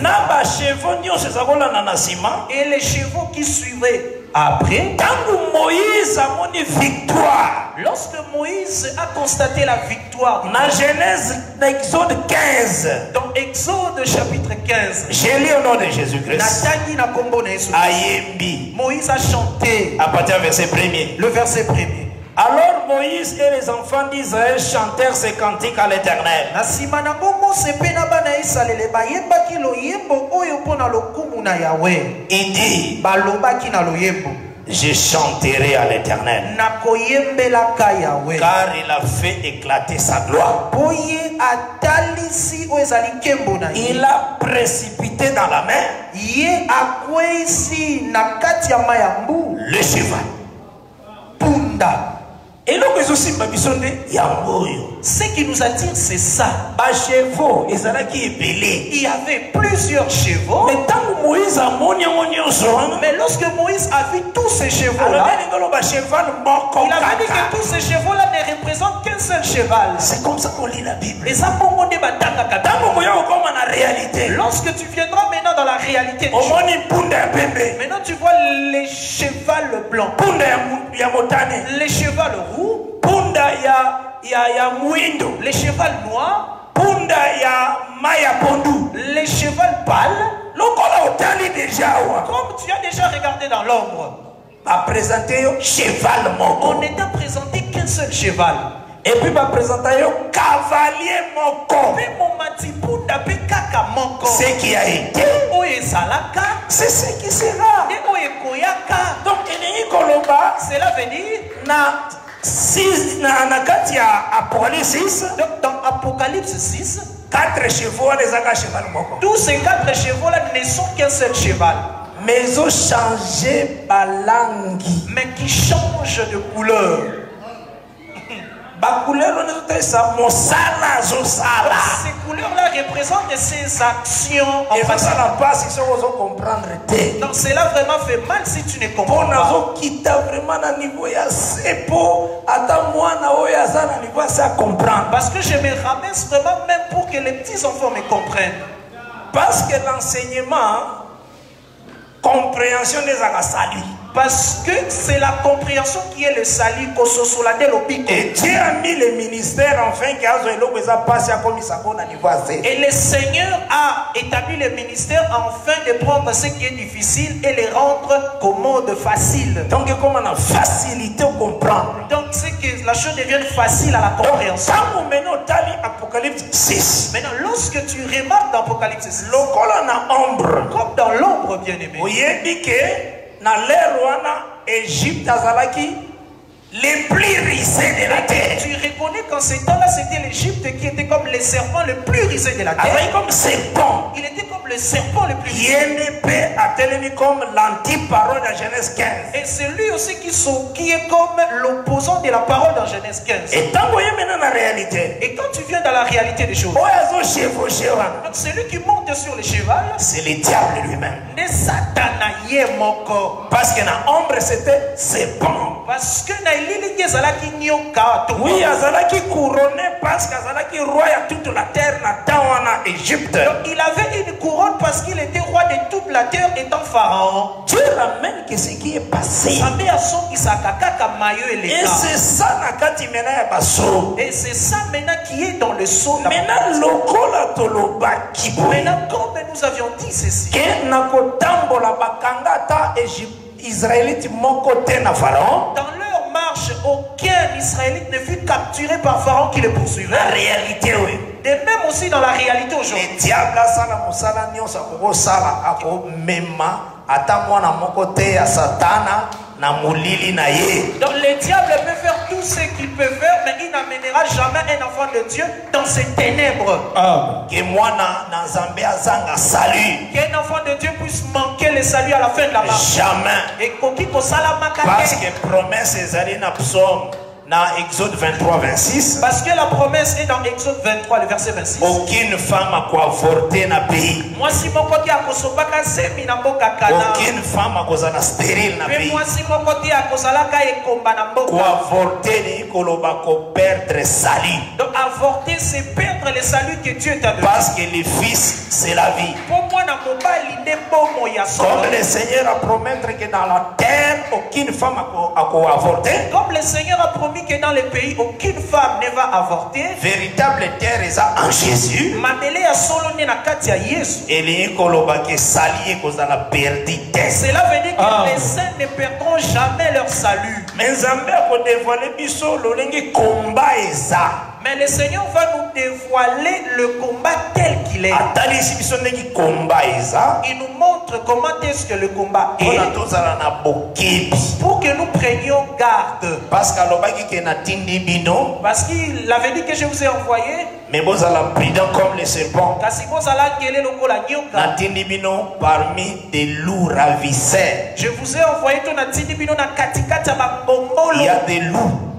na nsima et les chevaux qui suivaient après. Ntango moïse amoni victoire. Lorsque Moïse a constaté la victoire na genèse na exode 15 dans Exode chapitre 15 j'ai lu au nom de jésus-christ. Moïse a chanté. À partir du verset premier. Le verset premier alors moïse et les enfants d'israël chantèrent ces cantiques à l'éternel. Il dit je chanterai à l'éternel. Car il a fait éclater sa gloire. Il a précipité dans la mer. Le cheval. Punda eloko ezosimba biso nde yango oyo ce qui nous attire c'est ça. Il y avait plusieurs chevaux. Wana mais lorsque Moïse a vu tous ces chevaux alobi là elingi oloba cheval moko il a dit que tous ces chevaux là ne représentent qu'un seul cheval. C'est comme ça qu'on lit la bible. Koya kokoma na réalité. Lorsque tu viendras maintenant dans la réalité maintenant tu vois les chevals blancs. Les chevals roux ya, ya, mwindo les chevals noirs mpunda ya mai ya pondu. Les chevals pâles lokola otali deja awa comme tu as déjà regardé dans l'ombre. Baprésente yo cheval moko. On n'était présenté qu'un seul cheval. Epuis baprésenta yo cavalier moko. Mpe momati punda mpe kaka moko. Ce qui a été? Oyo ezalaka c'est ce qui sera. Nde oyo ekoyaka. Donc elingi koloba cela veut dire na, six- na, na ya apocalypse 6 donc dans apocalypse 6 quatre chevaux ezaka cheval tous ces quatre chevaux là ne sont qu'un seul cheval. Mais ezochange balangi mais qui changent de couleur bacouleur wana ezotalisa mosala azosala ces couleurs là représentent ses actions ezosala mpasi soki ozocomprendre te donc cela vraiment fait mal si tu ne comprends pas. nazokita vraiment na niveau ya se mpo ata mwana oyo aza na niveau ase acomprendre parce que je me ramasse vraiment même pour que les petits enfants me comprennent. Parce que l'enseignement compréhension ezaka sali parce que c'est la compréhension qui est le salut et dieu a mis le ministère enfin Et le Seigneur a établi le ministère afin de prendre ce qui est difficile et les rendre commode, facile. donc ekóma na facilité ocomprendre Donc c'est que la chose devienne facile à la compréhension. ntango mene otali apocalypse 6 Maintenant, lorsque tu remarques dans Apocalypse 6, lokola na ombre. comme dans l'ombre bien-aimé, oyebi ke na lere wana égypte azalaki le plus risé de la terre. tu reconnais qu'en ces temps-là, c'était l'Égypte qui était comme les serpents le plus rusé de la terre. comme serpent. Il était comme le serpent le plus mpe atelemi comme l'antiparole ya genèse 15 Et c'est lui aussi qui, sont- qui est comme l'opposant de la parole dans Genèse 15. etango ye mena na réalité. Et quand tu viens dans la réalité des choses, donc celui qui monte sur le cheval, c'est le diable lui-même. parce que na ombre c'était serpent. Parce que na elili ezalaki nyoka? Oui azalaki couronné parce qu'azalaki roi ya toute la terre na temps wana égypte. Donc il avait une couronne parce qu'il était roi de toute la terre étant pharaon. dieu ramène que ce qui est passé. Nzambe asongisaka kaka mayo et eleka. c'est ça na kati mena ya basolo Et c'est ça maintenant qui est dans le là. maintenant lokola tolobaki Maintenant, comme nous avions dit ceci, ke na kotambola bakanga ata Égypte- israélite moko te na pharaon. Dans leur marche, aucun Israélite ne fut capturé par Pharaon qui le poursuivait. na réalité oyo De même aussi dans la réalité aujourd'hui. le diable asala mosala nyonso akokosala akomema ata mwana moko te ya satana Donc le diable peut faire tout ce qu'il peut faire, mais il n'amènera jamais un enfant de Dieu dans ces ténèbres. Amen. Qu'un enfant de Dieu puisse manquer le salut à la fin de la marche. jamais Et parce que promesse ezali na psaume na exode 23 26 Parce que la promesse est dans Exode 23, le verset 26. aucune femme akoavorte na pays mwasi moko te akosobaka zemi na mboka kana aucune femme akozala stérile na pays mwasi moko te akozalaka ekomba na mboka koavorte elingi koloba koperdre salut. Donc avorter c'est perdre le salut que dieu t'a donné. Parce que le fils c'est la vie. Mpo mwana mobali nde bomo ya solo comme le seigneur a promettre que dans la terre aucune femme ako- akoavorte comme le seigneur a promis que dans le pays aucune femme ne va avorter. Véritable terre en jésus. Mabele ya solo nde na kati ya yesu. Elingi koloba ke sali ekozala perdi te cela veut dire que Ah. les saints ne perdront jamais leur salut. Me nzambe akodevoile biso lolenge komba eza mais le seigneur va nous dévoiler le combat tel qu'il est. Il nous montre comment est-ce que le combat est. na bokebi. Pour que nous prenions garde. parce qu'il avait dit que je vous ai envoyé, me bozala prudent comme le serpent. Kasi bozala ngele lokola nyoka. natindi bino parmi des loups ravisseurs. Je vous ai envoyé to natindi bino na katikati ya il y a des loups.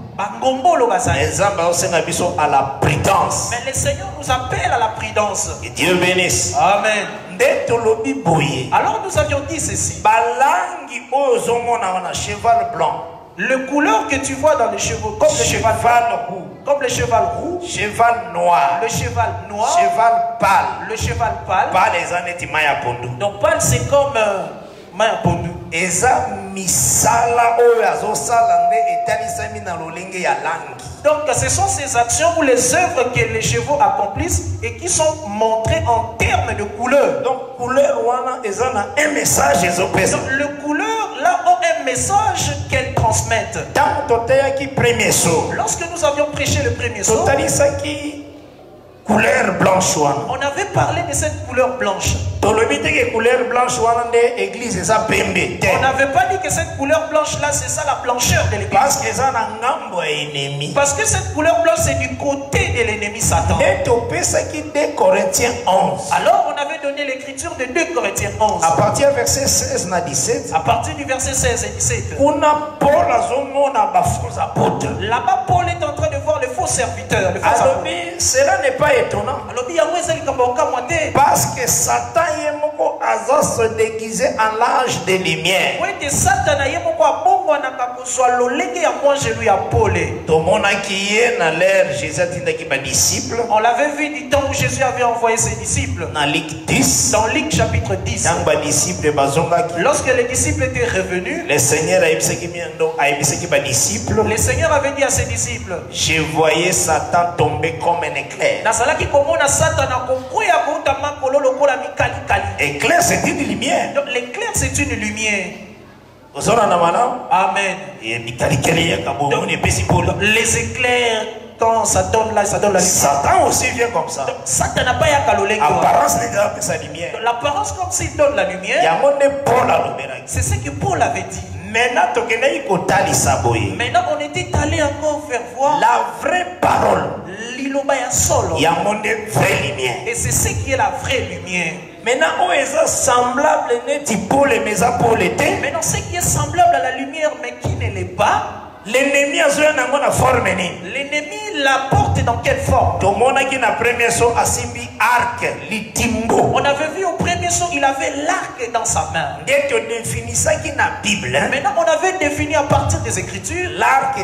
Nzambe azosenga biso à la prudence. Mais le Seigneur nous appelle à la prudence. que dieu bénisse. Amen. nde tolobi boye. Alors nous avions dit ceci. balangi oyo ozomona na cheval blanc. Le couleur que tu vois dans les chevaux, comme le cheval, cheval roux. Comme le cheval roux, cheval noir. Le cheval noir, cheval pâle. Le cheval pâle. pâle eza neti mai ya pondu Donc pâle c'est comme euh, main pondu. eza misala oyo azosala nde etalisami na lolenge ya langi Donc ce sont ces actions ou les œuvres que les chevaux accomplissent et qui sont montrées en termes de couleur. donc couleur wana eza na un message ezopesa le couleur là ont un message qu'elles transmettent. ntango toteyaki premier saut Lorsque nous avions prêché le premier saut, totalisaki couleur blanche wana on avait parlé de cette couleur blanche. tolobi te ke couleur blanche wana nde église eza pembe te On n'avait pas dit que cette couleur blanche là c'est ça la blancheur de l'église. parce que eza na ngambo ya ennemi Parce que cette couleur blanche c'est du côté de l'ennemi Satan. nde topesaki 2 corinthiens 11 Alors on avait donné l'écriture de 2 Corinthiens 11. à partir verset 16 na 17 À partir du verset 16 et 17. kuna paul azomona bafaux apôtres Là-bas Paul est en train de voir le faux serviteur, le faux apôtre. alobi cela n'est pas parce que satan ye moko aza se déguiser en l'âge de lumière tomonaki ye na lere jésus atindaki badisciple on l'avait vu du temps où jésus avait envoyé ses disciples. Na luk 10 dans Luc chapitre 10 ntango badisciple bazongaki. Lorsque les disciples étaient revenus le seigneur ayebisaki ayebisaki badisciple le seigneur avait dit à ses disciples je voyais satan tomber comme un éclair nazalaki komona satana kokwea kouta makolo lokola mikalikali éclair c'est une lumière. Donc l'éclair c'est une lumière. Ozona na malamu amen. Ye mikalikeli eyaka bomoni epesi polo les éclairs quand ça donne là ça donne la lumière. Satan aussi vient comme ça. Donc satana bayaka lolenge wana. apparence ndenge apesa lumière. L'apparence comme s'il donne la lumière yango nde paul alobelaki C'est ce que Paul avait dit. Maintenant Maintenant, on était allé encore faire voir la vraie parole. L'iloba ya solo. yango nde vraie lumière. Et c'est ce qui est la vraie lumière. maintenant oyo eza semblable neti pole mais eza pole te Maintenant, ce qui est semblable à la lumière, mais qui ne l'est pas, l'ennemi azoya nango na forme nini l'ennemi la porte dans quelle forme? Tomonaki na premier so asimbi arc litimbo On avait vu au il avait l'arc dans sa main. hein. Maintenant, on avait défini à partir des Écritures, l'arc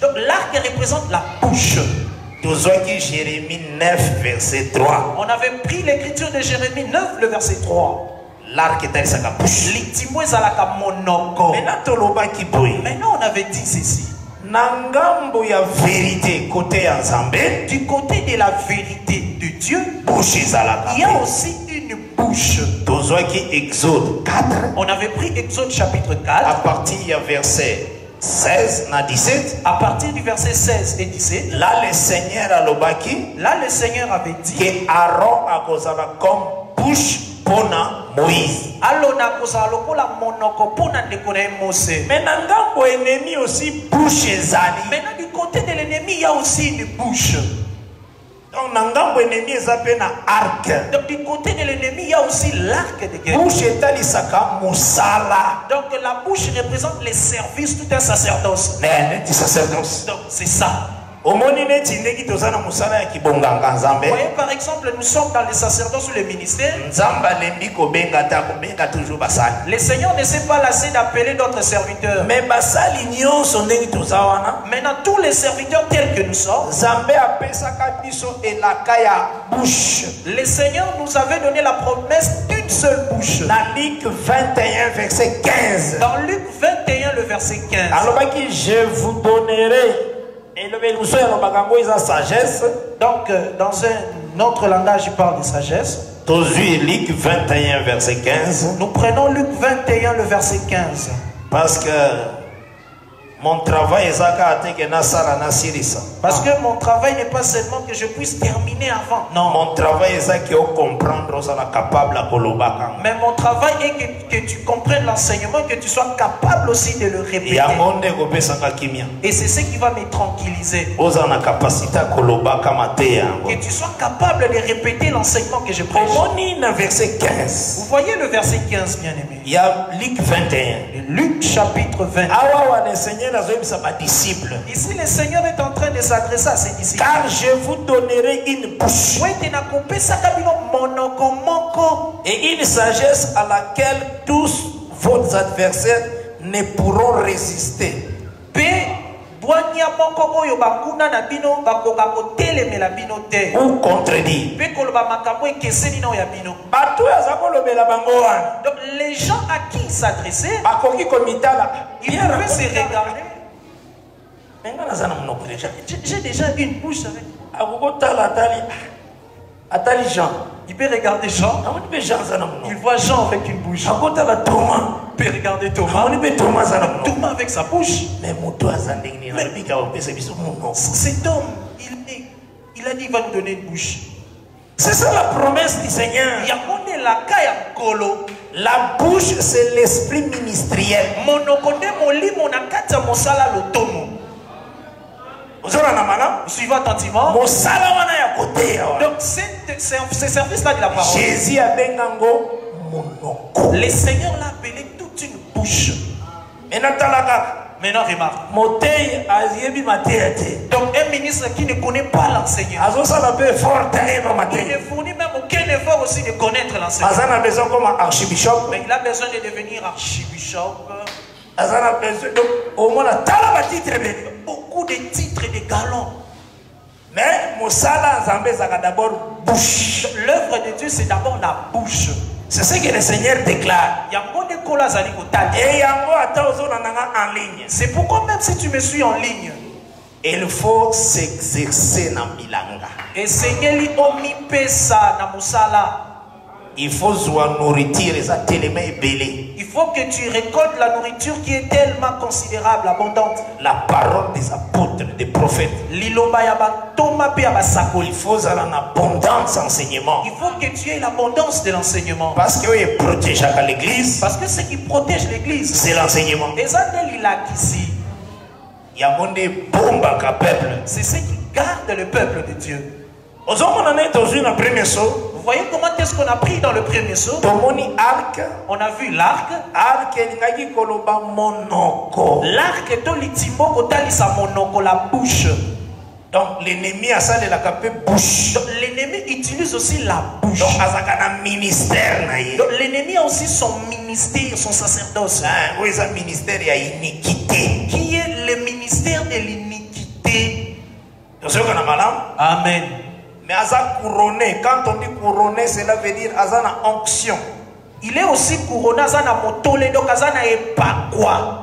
donc l'arc représente la bouche. jérémie 9 verset 3 On avait pris l'écriture de Jérémie 9, le verset 3. l'arc Litimo ezalaka monoko. maintenant on avait dit ceci. Du côté de la vérité de Dieu, il y a aussi bouche. tozwaki exode 4 On avait pris Exode chapitre à 4, partir ya verset 16 na 17 à partir du verset 16 et 17. là le seigneur alobaki Là, le Seigneur avait dit ke aaron akozala comme bouche mpona moïse. Alona kozala lokola monoko mpona ndeko na ye mose me na ngambo enemi aussi bouche ezali. Maintenant du côté de l'ennemi il y a aussi une bouche donc na ngambo enemi eza mpe na arc. Donc du côté de l'ennemi il y a aussi l'arc de guerre bouche etalisaka mosala. Donc la bouche représente les services tout un sacerdoce. Ne- neti sacerdoce. Donc c'est ça Vous voyez par exemple nous sommes dans les sacerdoces ou les ministères. Le Seigneur ne s'est pas lassé d'appeler d'autres serviteurs. Maintenant tous les serviteurs tels que nous sommes le Seigneur nous avait donné la promesse d'une seule bouche. Na Luc 21 verset 15 dans Luc 21 le verset 15 alobaki je vous donnerai sagesse Donc, euh, dans un autre langage, il parle de sagesse. tozwi Luc 21 verset 15 Nous prenons Luc 21, le verset 15. parce que mon travail Parce que mon travail n'est pas seulement que je puisse terminer avant. Non. mon travail ozala capable. Mais mon travail est que, que tu comprennes l'enseignement, que tu sois capable aussi de le répéter. Et c'est ce qui va me tranquilliser. yango Que tu sois capable de répéter l'enseignement que je prêche. verset 15 Vous voyez le verset 15, bien aimé. ya Luc 21 Et Luc chapitre 20. awa wana seigneur azoyebisa badisciple Ici, le Seigneur est en train de s'adresser à ses disciples. car je vous donnerai une bouche et une sagesse à laquelle tous vos adversaires ne pourront résister. mpe moko oyo banguna na bino bakoka kotelemela bino te. Ou contredire. mpe koloba makambo ekeseni na oyo ya bino. Bato oyo aza kolobela bango wana. Donc les gens à qui il s'adressait bakoki komitala. ils pouvaient se regarder. Me nga naza na monoko deja J'ai- déjà une bouche avec akokotala atali atali jean. Il peut regarder Jean. Amoni mpe jean aza na il voit Jean avec une bouche. Akotala peut regarder Thomas. Monoko Thomas avec sa bouche. Cet homme il, est- il a dit il va nous donner une bouche. C'est ça la promesse du seigneur. La bouche c'est l'esprit ministériel. Suivant attentivement. Donc, c'est- c'est- ce service-là de la parole, jésus monoko le Seigneur l'a appelé bouche. Maintenant, remarque. Donc, un ministre qui ne connaît pas l'enseignement, il ne fournit même aucun effort aussi de connaître l'enseignement. Mais il a besoin de devenir archibishop. donc batitre ebele Beaucoup de titres et de galons. mais L'œuvre de Dieu, c'est d'abord la bouche. C'est ce que le seigneur déclare. E ozonananga en ligne. C'est pourquoi même si tu me suis en ligne, il faut s'exercer na milanga. Esengeli omipesa na mosala il faut zwa nourriture eza telema ebele Il faut que tu récoltes la nourriture qui est tellement considérable, abondante. la parole des apôtres des prophètes Liloba ya batoma pe ya basakoli. il faut ozala na abondance enseignement Il faut que tu aies l'abondance de l'enseignement. parce que oyo eprotégeaka l'église Parce que ce qui protège l'église, c'est l'enseignement les Adelilak ici, yango nde ebombaka peuple c'est ce qui garde le peuple de Dieu. Vous voyez comment est-ce qu'on a pris dans le premier saut? On a vu l'arc. L'arc litimbo kotalisa monoko la bouche. donc l'ennemi asalelaka mpe bouche Donc, L'ennemi utilise aussi la bouche. donc ministère Donc, L'ennemi a aussi son ministère, son sacerdoce, Ah, oyo eza ministère ya iniquité qui est le ministère de l'iniquité? Amen. Mais aza couronné quand on dit couronné cela veut dire aza na onction Il est aussi couronné azana motole donc azana epakwa.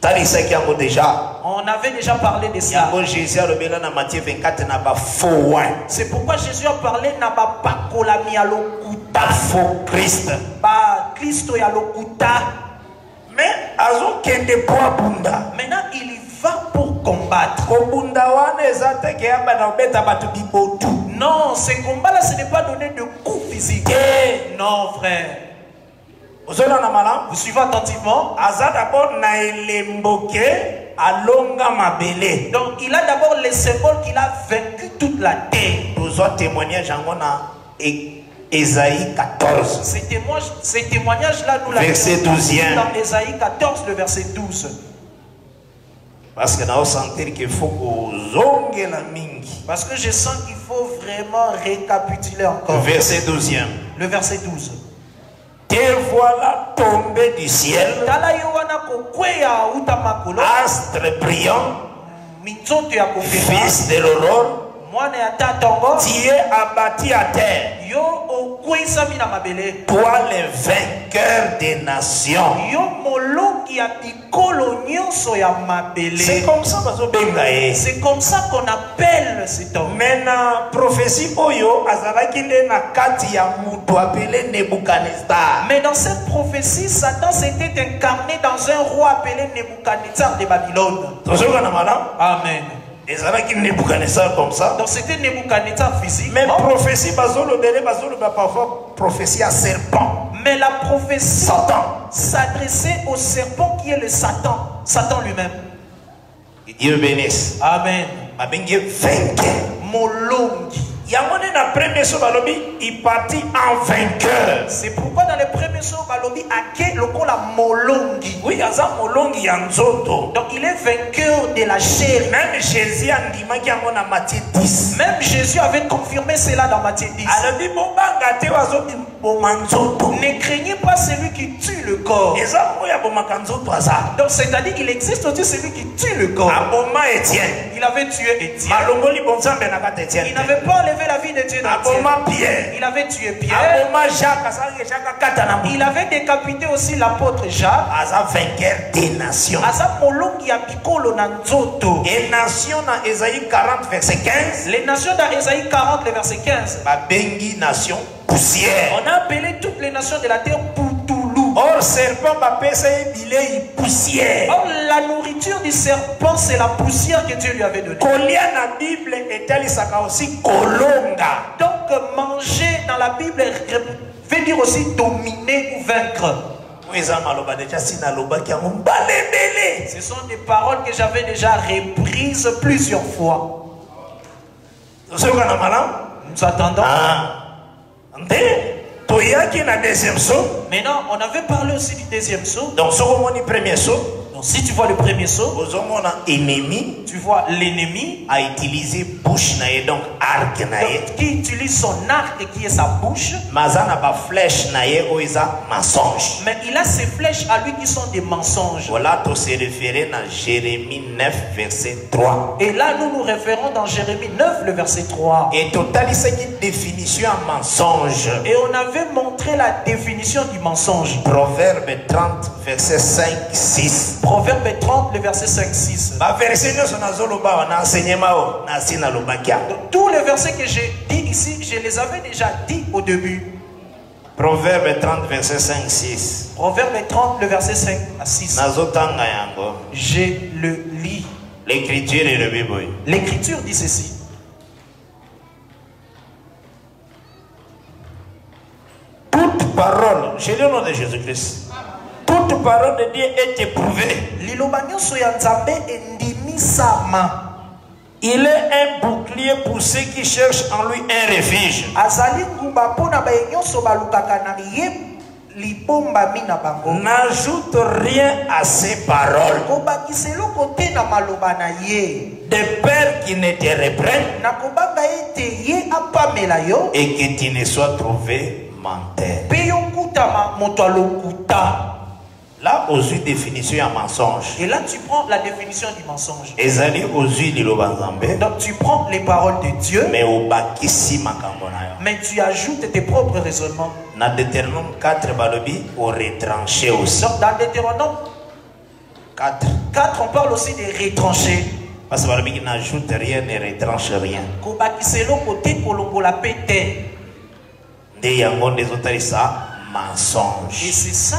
talisaki yango déjà? On avait déjà parlé de ça. jésus alobela na matthieu 24 na bafaux win C'est pourquoi Jésus a parlé na ba pakolami ya lokuta. bafaux christ Ba Kristo ya lokuta. mais azokende po abunda Maintenant, il va pour combattre. Non, ce combat-là, ce n'est pas donner de coups physiques. te Non, frère. Vous suivez attentivement. Donc, il a d'abord les symboles qu'il a vaincu toute la terre. témoignage yango na E- esaïe 14 Ces témoignages, ces témoignages-là, nous l'avons Verset 12e. dans Ésaïe 14, le verset 12. Parce que naosentir ke faut kozongela mingi. Parce que je sens qu'il faut vraiment récapituler encore. verset 12e Le verset 12. te voilà tombé du ciel. Astre brillant fils de l'aurore tu es abattu à terre. toi le vainqueur des nations. C'est comme ça bazobenga ye. C'est comme ça qu'on appelle cet homme prophétie oyo azalaki nde na kati ya moto apele nebukadnestar mais dans cette prophétie Satan s'était incarné dans un roi appelé Nebuchadnezzar de Babylone. Amen ezalaki nebukadnestar comme ça. Donc c'était Nebuchadnezzar physique. Mais prophétie bazolobele bazoloba parfois prophétie ya serpent. Mais la prophétie satan. s'adressait au serpent qui est le Satan Satan lui-même. Que dieu bénisse. Amen. Babengi vainqueur molongi il partit en vainqueur. C'est pourquoi dans les premiers sauts balobi ake lokola molongi. Oui aza molongi ya nzoto. Donc il est vainqueur de la chair même jésus yango na matthieu 10 même Jésus avait confirmé cela dans Matthieu 10 alobi ne craignez pas celui qui tue le corps. Aza donc c'est-à-dire qu'il existe aussi celui qui tue le corps. Etienne il avait tué Étienne. Il n'avait pas enlevé la vie de Dieu dans Étienne. aboma pierre. Il avait tué Pierre. akata na il avait décapité aussi l'apôtre Jacques. Aza vainqueur des nations. Aza molongi ya bikolo na nzoto. Et nation na esaïe 40 verset 15 les nations dans Ésaïe 40 le verset 15 babengi nation poussière. On a appelé toutes les nations de la terre Poutoulou or serpent bapesa bilei poussière. Or la nourriture du serpent c'est la poussière que Dieu lui avait donnée. Kolia na bible etalisaka aussi kolonga. Donc manger dans la Bible veut dire aussi dominer ou vaincre. Ce sont des paroles que j'avais déjà reprises plusieurs fois. Nous attendons. Ah. Toyaki na deuxième saut. Maintenant on avait parlé aussi du deuxième saut. Donc soki omoni premier saut donc si tu vois le premier saut ennemi tu vois l'ennemi a utilisé bouche na ye donc arc na ye. Donc, qui utilise son arc qui est sa bouche? Mais aza na baflèche na ye oyo eza mensonge. Mais il a ses flèches à lui qui sont des mensonges. Voilà tose référé na jérémie 9 verset 3 et là nous nous référons dans Jérémie 9 le verset 3 et totalisaki définition ya mensonge. Et on avait montré la définition du mensonge. Proverbe 30 verset 5 6 Proverbe 30 le verset 5-6 baverse nyonso nazoloba awa na enseignement oyo nasi nalobaki yango Donc, tous les versets que j'ai dit ici, je les avais déjà dit au début. Proverbe 30, verset 5, 6. Proverbe 30, le verset 5 à 6. nazotanga yango Je le lis. l'écriture elobi boye L'écriture dit ceci. toute parole lis au nom de jésus-christ toute parole de dieu est éprouvée. Il est un bouclier pour ceux qui cherchent en lui un refuge. N'ajoute rien à ces paroles. De peur qui ne te reprenne et que tu ne sois trouvé menteur là ozwi définition ya mensonge. Et là tu prends la définition du mensonge. Ezali ozwi liloba nzambe donc tu prends les paroles de Dieu. Mais obakisi makambo na yo mais tu ajoutes tes propres raisonnements. Na deutéronome 4 balobi oretranche aussi. Donc dans Deutéronome 4 4 on parle aussi des retranchés. Parce que balobi qui n'ajoute rien ne retranche rien. Kobakisa eloko te kolongola mpe te nde yango nde ezotalisa et mensonge. C'est ça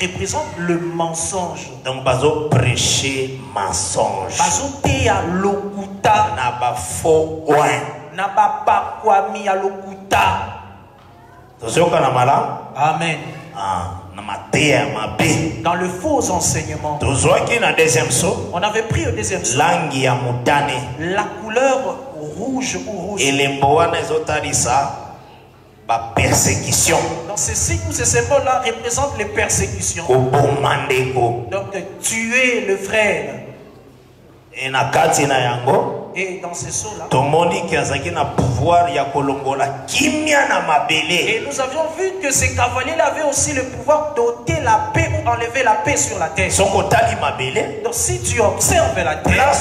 représente le mensonge. Donc bazoprêche mensonge. Bazoteya lokuta. Na bafaux oin. Na bapakwami ya lokuta. Tozoyoka na malamu amen. Ah, dans le faux enseignement. On avait pris au deuxième motane. La couleur rouge ou rouge. Elembo wana ezotalisa bapersécution donc ces signes ou ces symboles là représentent les persécutions. Donc tuer le frère. Et dans ces sceaux là tomoni ke azalaki na pouvoir ya kolongola kimia na Et nous avions vu que ces cavaliers-là avaient aussi le pouvoir d'ôter la paix ou enlever la paix sur la terre. Donc si tu observes la terre,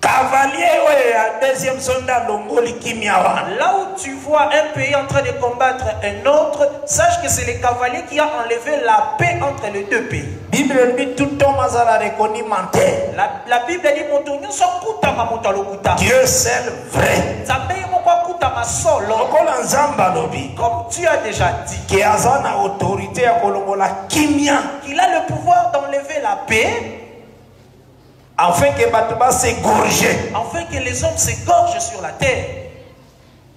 cavalier ya deuxième sonda alongoli kimia wana là où tu vois un pays en train de combattre un autre, sache que c'est les cavaliers qui ont enlevé la paix entre les deux pays. bible elobi tout homme azala reconi menteur La, la Bible dit moto nyonso akutama moto alokuta. dieu seul vrai. Nzambe ye moko lokola alobi Comme tu as déjà dit, aza na autorité ya kolongola kimia qu'il a le pouvoir d'enlever la paix afin bato basegorge. Afin que les hommes s'égorgent sur la terre.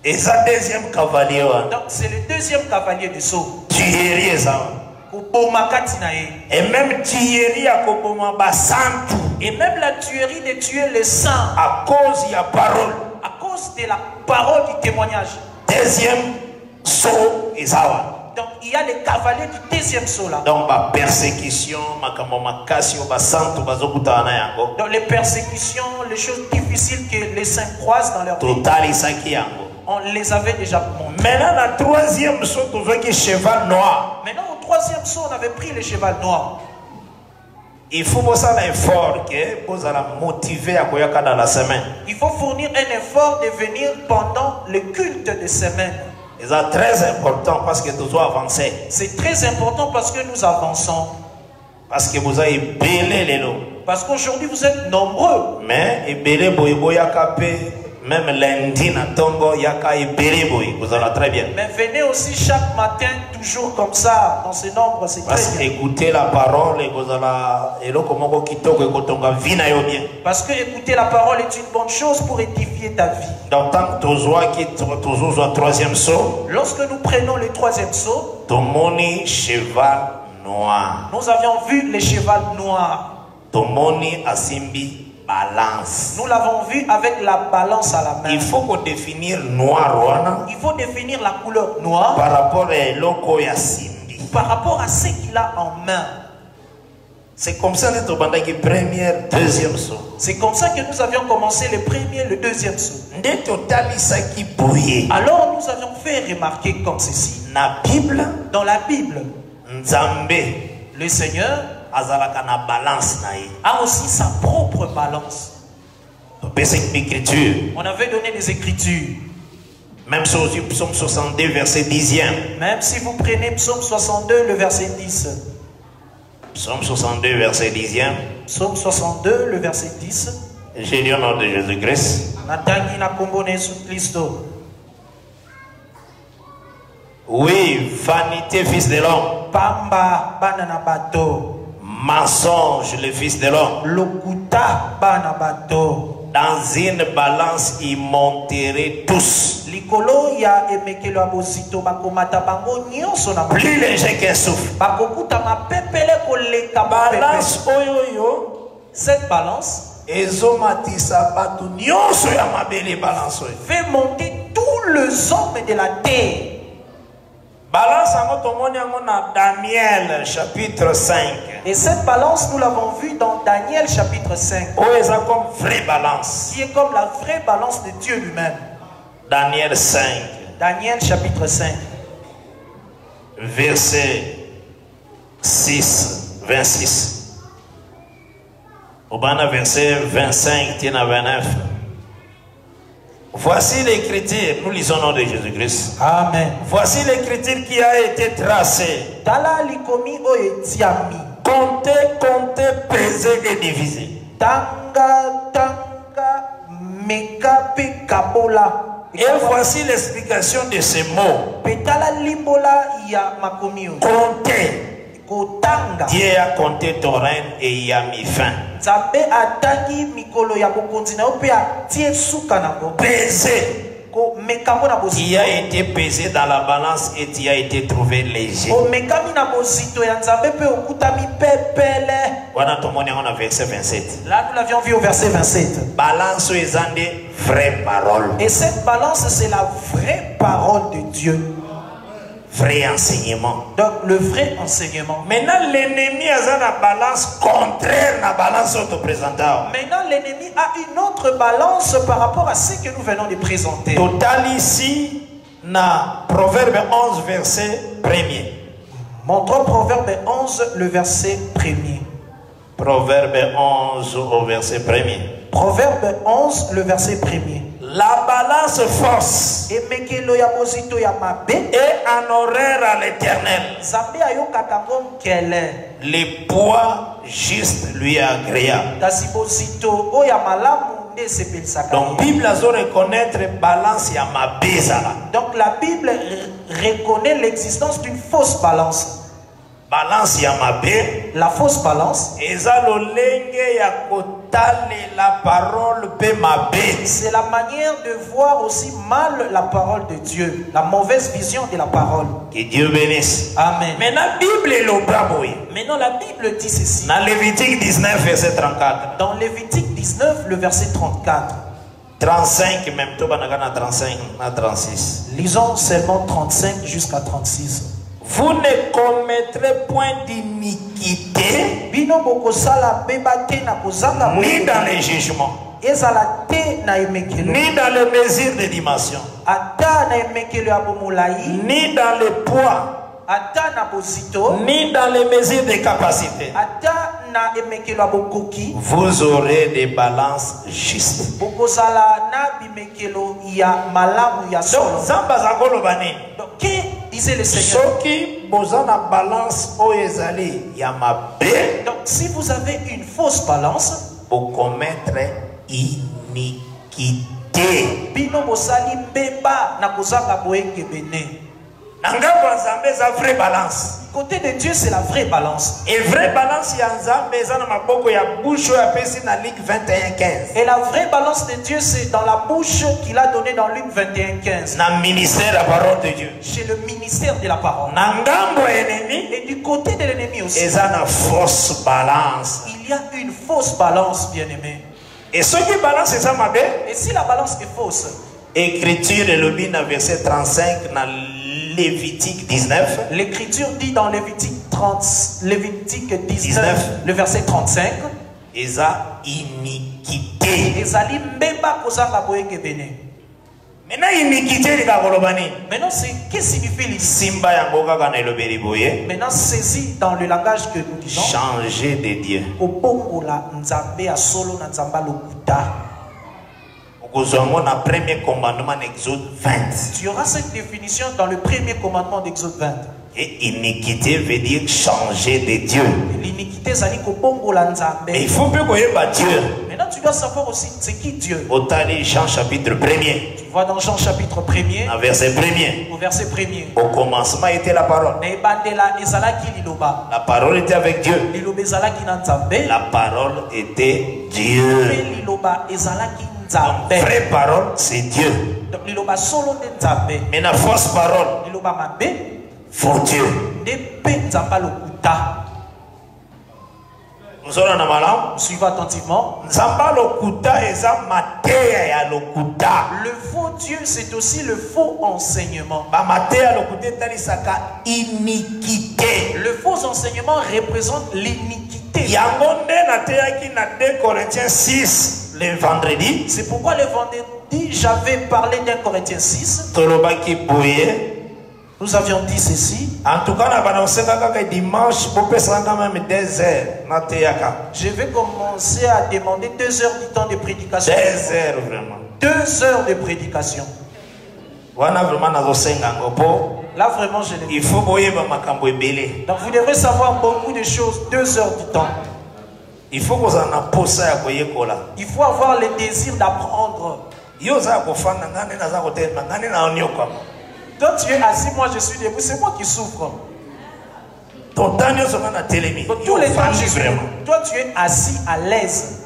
eza deuxième cavalier Donc c'est le deuxième cavalier de saut. na ye. Et même ya koboma basantu et même la tuerie de tuer le sang. À cause ya parole. À cause de la parole du témoignage. Deuxième saut wana donc il y a les cavaliers du deuxième saut là. Donc bapersécution makambo makasi oyo basantu bazokutana na yango. Donc les persécutions les choses difficiles que les saints croisent dans leur vie yango. on les avait déjà montrées. Maintenant na troisième saut tozwaki cheval noir. Maintenant au troisième saut on avait pris le cheval noir. Il faut bosala effort ke bozala motivé ya koyaka dans la semaine. Il faut fournir un effort de venir pendant le culte de semaine eza très important parce que avance c'est très important parce que nous avançons. Parce que boza ebele lelo parce qu'aujourd'hui vous êtes nombreux. Mais ebele boye boyaka même lundi na ntongo yaka ebele boye kozala très bien Mais venez aussi chaque matin, toujours comme ça, dans ce nombre, c'est parce très que bien. écouter la parole ekozala eloko moko kitoko ekotonga vi na yo bien Parce que écouter la parole est une bonne chose pour édifier ta vie. donc ntango tozwaki tozozwa troisième saut Lorsque nous prenons le troisième saut, tomoni cheval noir nous avions vu le cheval noir. tomoni asimbi balance Nous l'avons vu avec la balance à la main. il faut kodéfinir noir wana Il faut définir la couleur noire par rapport à eloko par rapport à ce qu'il a en main. c'est comme ça tobandaki première deuxième saut C'est comme ça que nous avions commencé le premier, le deuxième saut. Alors nous avions fait remarquer comme ceci. bible Dans la Bible, nzambe le Seigneur azalaka na balance na ye a aussi sa propre balance. On avait donné les Écritures. même si ozwi psaume 62 verset 10e Même si vous prenez Psaume 62, le verset 10. psaume 62 verset 10e Psaume 62, le verset 10. J'ai dit au nom de Jésus-Christ. natangi na kombo na yesu kristo Oui, vanité, fils de l'homme. pamba bana na bato Mensonge, le fils de l'homme. Dans une balance, ils monteraient tous. Plus léger qu'un souffle. balance cette balance. Fait monter tous les hommes de la terre balance daniel chapitre 5 et cette balance nous l'avons vue dans Daniel chapitre 5 oyo eza comme vraie balance. Qui est comme la vraie balance de Dieu lui-même. Daniel 5, Daniel chapitre 5 verset 6, 26. Au bas verset 25, tiens à 29. Voici l'écriture, nous lisons au nom de Jésus-Christ. Amen Voici l'écriture qui a été tracée. Comptez, comptez, pesez et divisez. tanga tanga Et voici l'explication de ces mots. Comptez. Dieu a compté ton règne et y a mis fin. qui bozito. A été pesé dans la balance et qui a été trouvé léger. omekami na bozito ya nzambe mpe okutami pepele. Voilà ton monde on a verset 27. là nous l'avions vu au verset 27 Balance vraie parole, et cette balance c'est la vraie parole de Dieu vrai enseignement. donc le vrai enseignement Maintenant, l'ennemi a une balance contraire à la balance autoprésentable. Maintenant, l'ennemi a une autre balance par rapport à ce que nous venons de présenter. Total ici, na Proverbe 11, verset 1er. Montrons Proverbe 11, le verset 1er. Proverbe 11 au verset 1er. Proverbe 11, le verset 1er. La balance force emekelo ya bozito ya mabe est en horaire à l'éternel. nzambe ayokaka ngo nkele Le poids juste lui est agréable? kasi bozito oyo ya malamu Donc. Bible azo reconnaître balance ya mabezala. donc la bible re- reconnaît l'existence d'une fausse balance Balance ya mabe la fausse balance eza lolenge ya kotalela parole mpe mabe. c'est la manière de voir aussi mal la parole de dieu la mauvaise vision de la parole Que Dieu bénisse. amen Maintenant, Bible eloba boye. maintenant la bible dit ceci Dans Lévitique 19, verset 34. dans Lévitique 19 le verset 34 35 même, to banaka na 35 na 36. lisons seulement 35 jusqu'à 36 Vous ne commettrez point d'iniquité. Ni dans les jugements, ni dans les mesures de dimension, ni dans le poids, ni dans les mesures de capacité. Vous aurez des balances justes. Donc, Zamba disait le seigneur. Donc si vous avez une fausse balance bokometre iniquité. bino bosali mbeba na kozanga boyengebene vraie balance. Côté de dieu c'est la vraie balance. E vraie balance ya nzambe eza na maboko ya bushe oyo apesi na ligue 21 15 et la vraie balance de dieu c'est dans la bouche qu'il a donné dans Luc 21 15 na ministère ya parole de dieu. Chez le ministère de la parole. Et du côté de l'ennemi aussi. eza na fausse balance. Il y a une fausse balance bien aimé e soki balance eza mabe et si la balance est fausse? Écriture elobi na verset 35 na lévitique 19 l'écriture dit dans Lévitique 30 Lévitique 19, 19, le verset 35 eza iniquité. Ezali mbeba kozanga boyengebene maintenant iniquité elinga koloba nini? Maintenant c'est qu'est-ce qui signifie l'ici simba yango kaka na elobeli boye. Maintenant saisi dans le langage que nous disons. Changer de dieu kobongola nzambe ya solo na ya lokuta okozwa yango na premier commandement na exode 20 tu auras cette définition dans le premier commandement d'Exode 20 et iniquité veut dire changer de dieu. L'iniquité kobongola nzambe mais il faut koyeba dieu. Maintenant tu dois savoir aussi c'est qui Dieu. jean chapitre 1er Tu vois dans Jean chapitre 1er, na verset 1er au verset 1er. au commencement était la parole. La parole était avec dieu. La parole était dieu vraie parole c'est dieu. Mais la fausse parole. Faux dieu. Na malamu? Suivez attentivement. nzambe lokuta eza mateya ya lokuta. Le faux Dieu, c'est aussi le faux enseignement. bamateya ya lokuta etalisaka iniquité. Le faux enseignement représente l'iniquité. Yango nde nateyaki na 2 corinthiens 6 le vendredi C'est pourquoi le vendredi, j'avais parlé d'un Corinthiens 6. tolobaki boye Nous avions dit ceci. en tout cas dimanche bopesaka même 2 heures Je vais commencer à demander deux heures du temps de 2 prédication. heures vraiment Deux heures de prédication. Wana vraiment nazosenga mpo Là, vraiment, je l'ai il faut Donc, vous devrez savoir beaucoup de choses. Deux heures du temps. il faut Il faut avoir le désir d'apprendre. Toi, tu es assis, moi, je suis debout. C'est moi qui souffre. yo tous les temps, je suis. Toi, tu es assis à l'aise.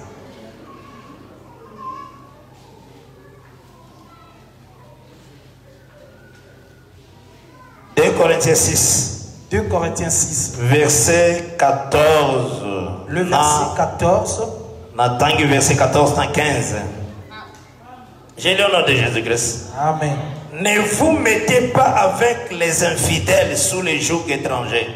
Corinthiens 6 2 Corinthiens 6. verset 14 Le verset 14. natangi verset 14 na 15 j'ai lu au nom de jésus-christ. Amen. ne vous mettez pas avec les infidèles sous les joug étrangers.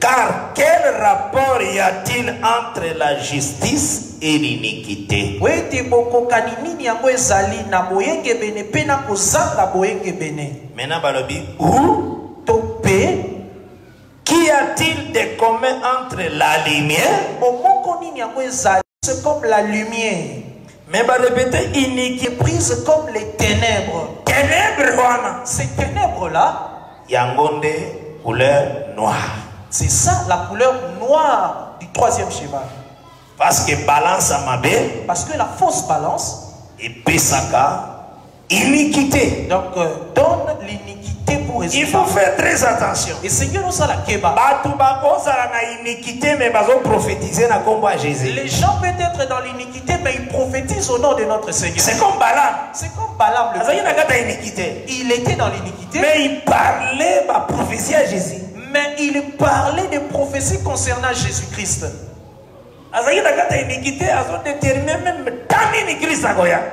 Car quel rapport y a-t-il entre la justice et l'iniquité po ete bokokani nini yango ezali? Na boyengebene mpe na kozanga boyengebene maintenant balobi to mpe qu'y a-t-il de commun entre la lumière? Bomoko nini yango ezali? C'est comme la lumière. Mais iniquité est prise comme les ténèbres. Ténèbre wana ces ténèbres là yango couleur noire. c'est ça la couleur noire du troisième cheval parce que balance ya mabe parce que la fausse balance epesaka iniquité. Donc euh, donne l'iniquité pour il résultat faut faire très attention. Et seigneur osala keba bato bakozala na iniquité me bazoprophétise na jésus. Les gens peuvent être dans l'iniquité, mais ils prophétisent au nom de notre Seigneur. c'est comme balam C'est comme Balaam le iniquité. Il était dans l'iniquité, mais il parlait baprophétie ya jésus. Mais il parlait des prophéties concernant Jésus-Christ.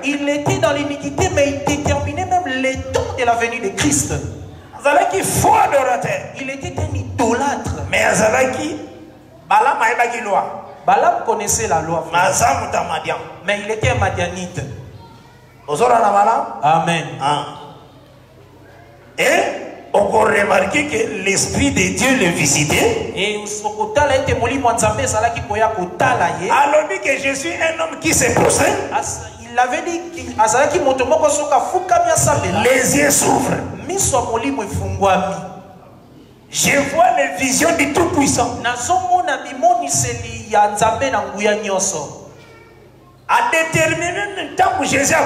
Il était dans l'iniquité, mais il déterminait même les temps de la venue de Christ. Il était un idolâtre. mais Balaam connaissait la loi, mais il était un madianite. Amen. Ah. Et? On peut remarquer que l'Esprit de Dieu le visitait. Alors dit que je suis un homme qui se prosterne. Il avait dit Les yeux s'ouvrent. Je vois les visions du Tout-Puissant. nazomona bimoniseli ya nzambe na nguya nyonso A déterminé le temps où Jésus a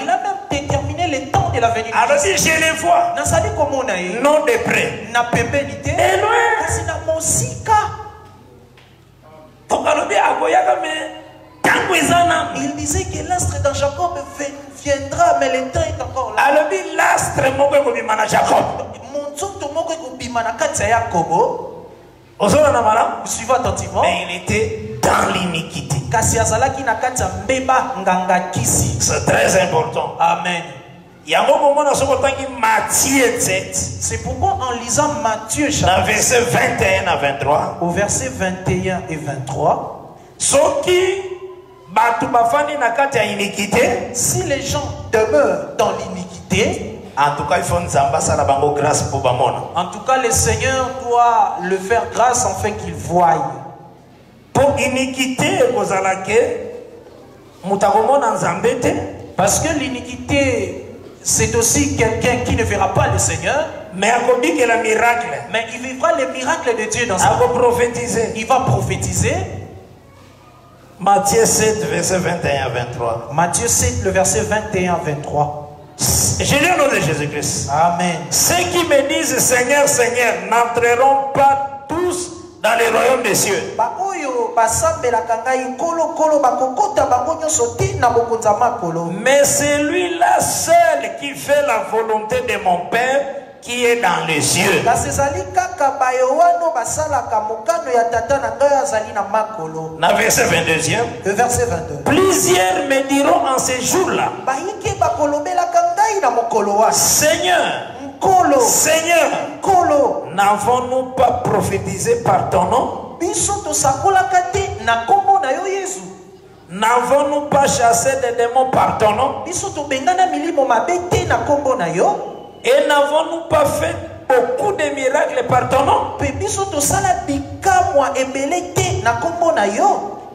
il a même déterminé le temps de la venue Alors dit, je les vois. Non de près. na Et loin. kasi na mosika Donc alors dit, akoyaka mais tango eza nanu. il disait que l'astre dans Jacob vi- viendra mais le temps est encore là l'astre moko ekobima na Jacob. monzoto moko ekobima na kati ya yakobo Ozona na malamu. suivant attentivement Mais il était dans l'iniquité. C'est très important. amen. Yango komona soki otangi matthieu 7 c'est pourquoi en lisant Matthieu chapitre verset 21 à 23 au verset 21 et 23 soki bato bafandi na kati ya iniquité si les gens demeurent dans l'iniquité en tout cas il faut grâce bamona. en tout cas le Seigneur doit le faire grâce afin qu'il voie mpo iniquité parce que l'iniquité c'est aussi quelqu'un qui ne verra pas le Seigneur mais akobikela miracle? Mais il vivra les miracles de Dieu dans sa vie. Il va prophétiser. Matthieu 7 verset 21 à 23 Matthieu 7, le verset 21 23. je lis au nom de Jésus-Christ Amen. ceux qui me disent Seigneur Seigneur n'entreront pas tous dans le royaume des cieux baoyo basambelaka ngai kolokolo bakokota bango nyonso te na bokonzi ya makolo. Mais celui-là seul qui fait la volonté de mon Père qui est dans les cieux kasi ezali kaka bayo wana basalaka mokano ya tata na ngai oyo azali na makolo. Dans verset 22e le verset 22 plusieurs me diront en ces jours-là. Seigneur Seigneur n'avons-nous pas prophétisé par ton nom? N'avons-nous pas chassé des démons par ton nom? Et n'avons-nous pas fait beaucoup de miracles par ton nom?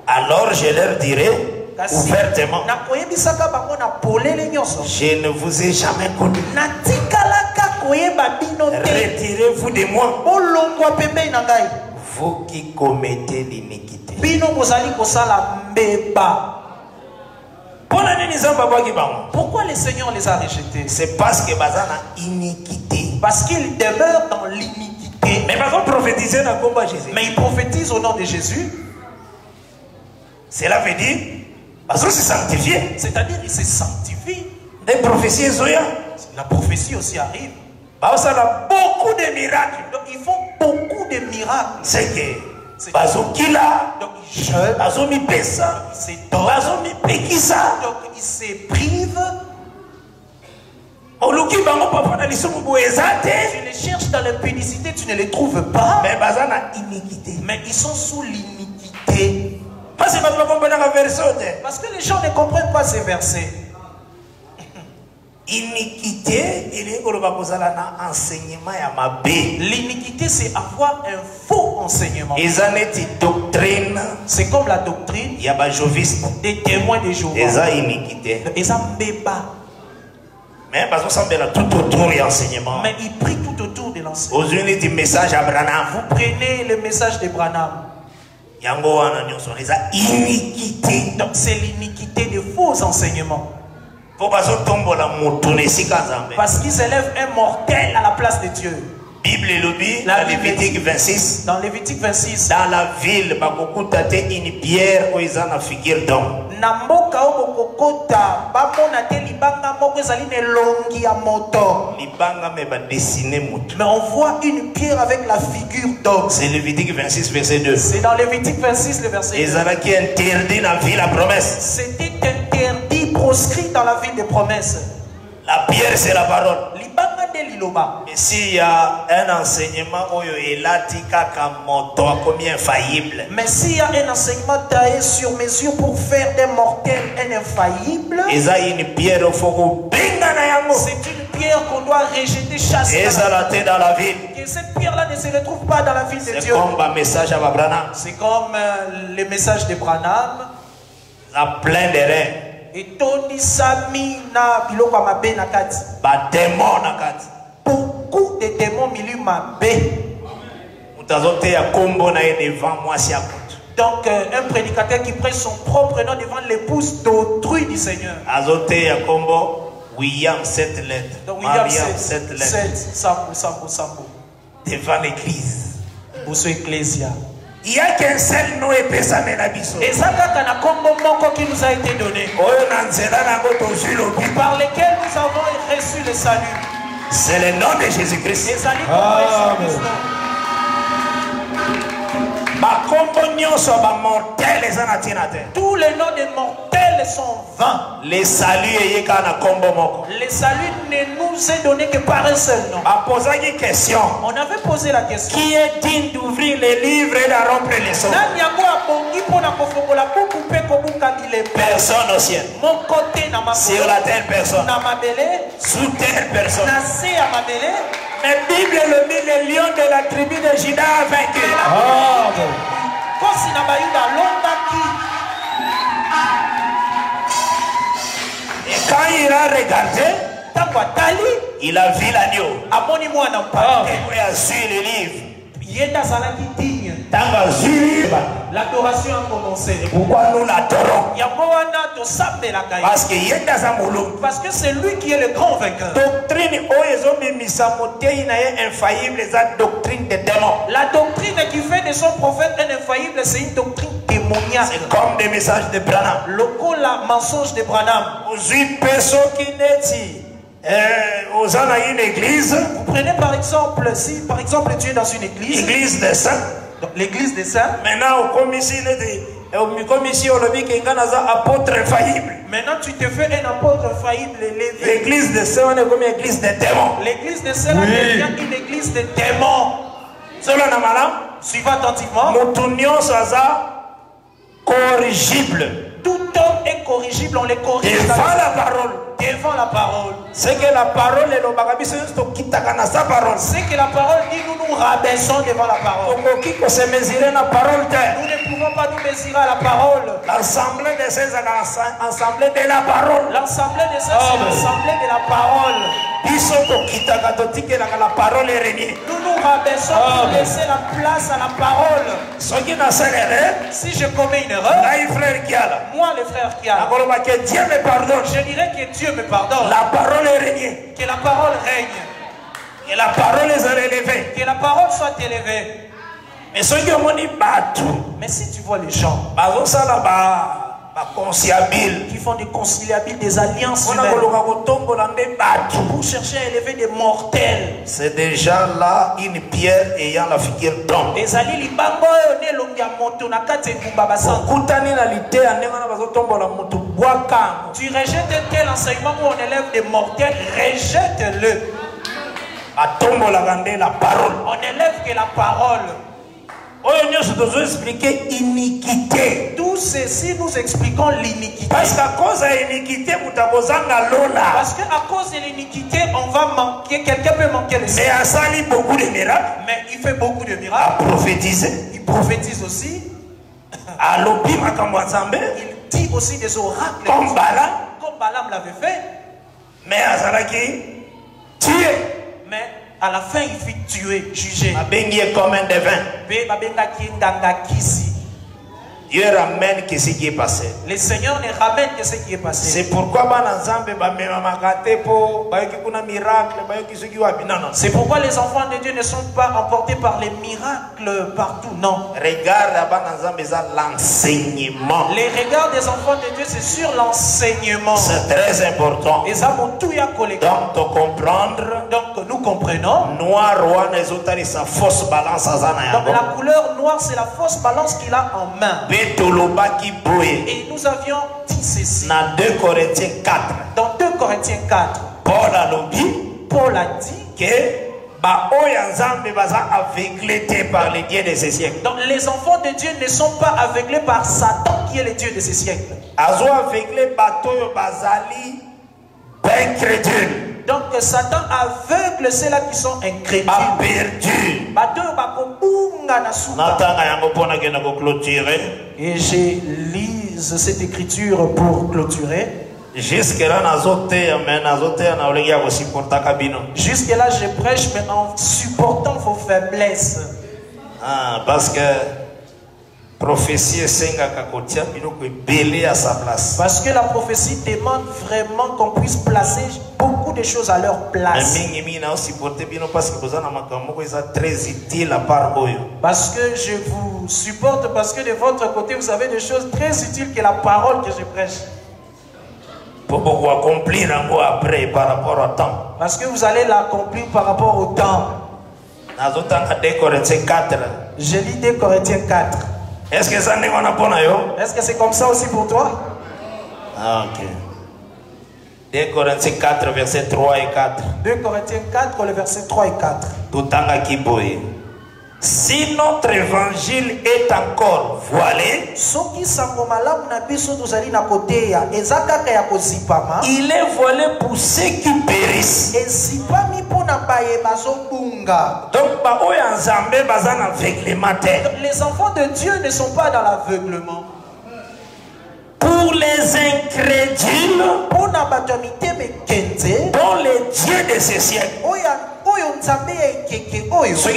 Alors je leur dirai ouvertement, je ne vous ai jamais connu. Retirez-vous de moi, vous qui commettez l'iniquité. pourquoi le seigneur les a rejetés? C'est parce que baza na iniquité. parce qu'ils demeurent dans l'iniquité Mais bazo prophétiser na komba Jésus. mais ils prophétisent au nom de jésus Cela veut dire bazo se sanctifier. c'est-à-dire ils se sanctifient Des prophéties la prophétie aussi arrive Bazosala beaucoup de miracles. donc ils font beaucoup de miracles. C'est que bazokila, donc ils jeûnent bazomipesa, bazomipekisa. oluki bango papa na lisumu boye eza te. Tu les cherches dans l'impudicité tu ne les trouves pas. Me baza na iniquité. Mais ils sont sous l'iniquité. Parce que les gens ne comprennent pas ces versets iniquité l'iniquité c'est avoir un faux enseignement. Doctrine. C'est comme la doctrine ya bajoviste des témoins des Jéhovah. Eza iniquité. Eza mbeba me bazosambela tout autour ya enseignement mais ils prient tout autour de l'enseignement. Ozwi neti message ya branam vous prenez le message de Branham. Yango iniquité. Donc c'est l'iniquité des faux enseignements parce qu'ils élèvent un mortel à la place de Dieu. Bible elobi na lévitique dit- 26 dans Lévitique 26 dans la ville te une pierre oyo eza na figure d'homme. Na mboka oyo bokokota bamona te libanga moko ezali na elongi ya moto. Libanga me badesine motu mais on voit une pierre avec la figure d'homme. C'est lévitique 26 verset 2 c'est dans Lévitique 26 le verset 2. ezalaki interdit na ville la promesse. C'était interdit proscrit dans la ville des promesses. La pierre c'est la parole. Et s'il y a un enseignement mais s'il y a un enseignement taillé sur mesure pour faire des mortels un infaillible. C'est une pierre qu'on doit rejeter chasser dans la ville que cette pierre là ne se retrouve pas dans la ville de c'est Dieu. c'est comme euh, le message de Branham na plein de rein etonisami na biloko ya mabe na kati. Bademon na kati. Beaucoup de démons milieu mabe. Moto azoteya nkombo na ye devant mwasi ya kutu. Donc euh, un prédicateur qui prend son propre nom devant l'épouse d'autrui du Seigneur. Azoteya nkombo william cette lettre donc William mariam 7 cette lettre 7 sambo sambo sambo. Devant l'église. Boso ecclésia il y a qu'un seul nom epesame na biso eza kaka na nkombo moko qui nous a été donné oyo na nzela nango tozwi lobi par lequel nous avons reçu le salut. C'est le nom de jésus-christ. Ezali kombo Yesu Kristo. bakombo nyonso ya bamortel eza na ntina te tous les noms des mortels sont vains. Le salut eye kaka na nkombo moko. Le salut ne nous est donné que par un seul nom. On avait posé la question. Qui est digne d'ouvrir les livres et de rompre les sons personne au ciel. Sur la terre personne. Sous terre personne mais bible le lion de la tribu de juda a vaincu bayuda alongaki et quand il a regardé il a vu l'agneau. mpate. Et a su le livre l'adoration a commencé. Pourquoi nous l'adorons parce que parce c'est lui qui est le grand vainqueur. Doctrine ye infaillible eza doctrine de démon la doctrine qui fait de son prophète un infaillible c'est une doctrine démoniaque. C'est comme des messages de branham. Lokola mensonge de branham. Une église. Vous prenez par exemple si par exemple tu es dans une église. Église de saint donc l'église des saints maintenant nga naza apôtre infaillible. maintenant tu te fais un apôtre faillible l'église de saint wana ekomi église de démon l'église des saints devient une église de démons. Solo na suivez attentivement. nyonso aza corrigible. Tout homme est on les corrige devant la parole. Devant la parole. C'est que la parole na sa parole. C'est que la parole dit nous nous rabaissons devant la parole. Nous ne pouvons pas nous mesurer à la parole. L'assemblée de ces ezaka assemblée de la parole. L'assemblée des saints c'est l'assemblée de la parole. Nous nous rabaissons pour Amen. laisser la place à la parole. Si je commets une erreur moi le frère qui a ke dieu me pardonne. Je dirais que Dieu me pardonne. La parole erenie que la parole règne. Que la parole ezala élevée. Que la parole soit élevée. Mais mais si tu vois les gens. Bazosala ba baconciabile qui font des conciliabiles des alliances pour chercher à élever des mortels. C'est déjà là une pierre ayant la figure d'homme tu rejettes tel enseignement où on élève des mortels rejette-le on élève que la parole oyo nyonso tozoexplike iniquité tout ceci nous expliquons l'iniquité. Parce qu'à cause ya iniquité moto akozanga lola parce que à cause de l'iniquité on va manquer quelqu'un peut manquer le mais ciel asali beaucoup de miracles. Mais il fait beaucoup de miracles. il prophétise aussi. Makambo ya nzambe il dit aussi des oracles. Comme bala. Comme Balaam l'avait fait. Mais azalaki tue mais à la fin il fit tuer juger babengi ye comme un devin kisi dieu ramène que ce qui est passé. Le seigneur ne ramène que ce qui est passé. C'est pourquoi c'est pourquoi les enfants de Dieu ne sont pas emportés par les miracles partout. Non. Regarde l'enseignement. Les regards des enfants de Dieu c'est sur l'enseignement. C'est très important. Eza motuya koleka donc tocomprendre donc nous comprenons. Noir wana ezotalisa fausse balance donc la couleur noire c'est la fausse balance qu'il a en main et nous avions dit ceci. Na 2 corinthiens 4 dans 2 Corinthiens 4 paul Paul a dit nzambe baza aveugle te par le dieu de ce siècle donc les enfants de Dieu ne sont pas aveuglés par Satan qui est le Dieu de ce siècle azo aveugle bato oyo bazali donc Satan aveugle ceux-là qui sont incrédules. Et je lise cette écriture pour clôturer. Jusque là nazoteya me nazoteya na olenge ya kosupportaka bino. Jusque là je prêche mais en supportant vos faiblesses. Ah, parce que prophétie esengaka kotia biloko ebele à sa place. Parce que la prophétie demande vraiment qu'on puisse placer beaucoup de choses à leur place. Parce que je vous supporte parce que de votre côté vous avez des choses très utiles que la parole que je prêche. Mpo bokoaccomplir yango après par rapport au temps. Parce que vous allez l'accomplir par rapport au temps. Nazotanga 2 corinthiens 4 je lis 2 Corinthiens 4 est ce que ndenge wana mpo na yo? Est-ce que c'est comme ça aussi pour toi? Ah, ok. 2 corinthiens 4 verset 3 et 4 2 Corinthiens 4 le verset 3 et 4 totangaki boye. Si notre évangile est encore voilé il est voilé pour ceux qui périssent na baye bazobunga donc les enfants de Dieu ne sont pas dans l'aveuglement. Pour les incrédules dont les dieux de ce siècle. Ce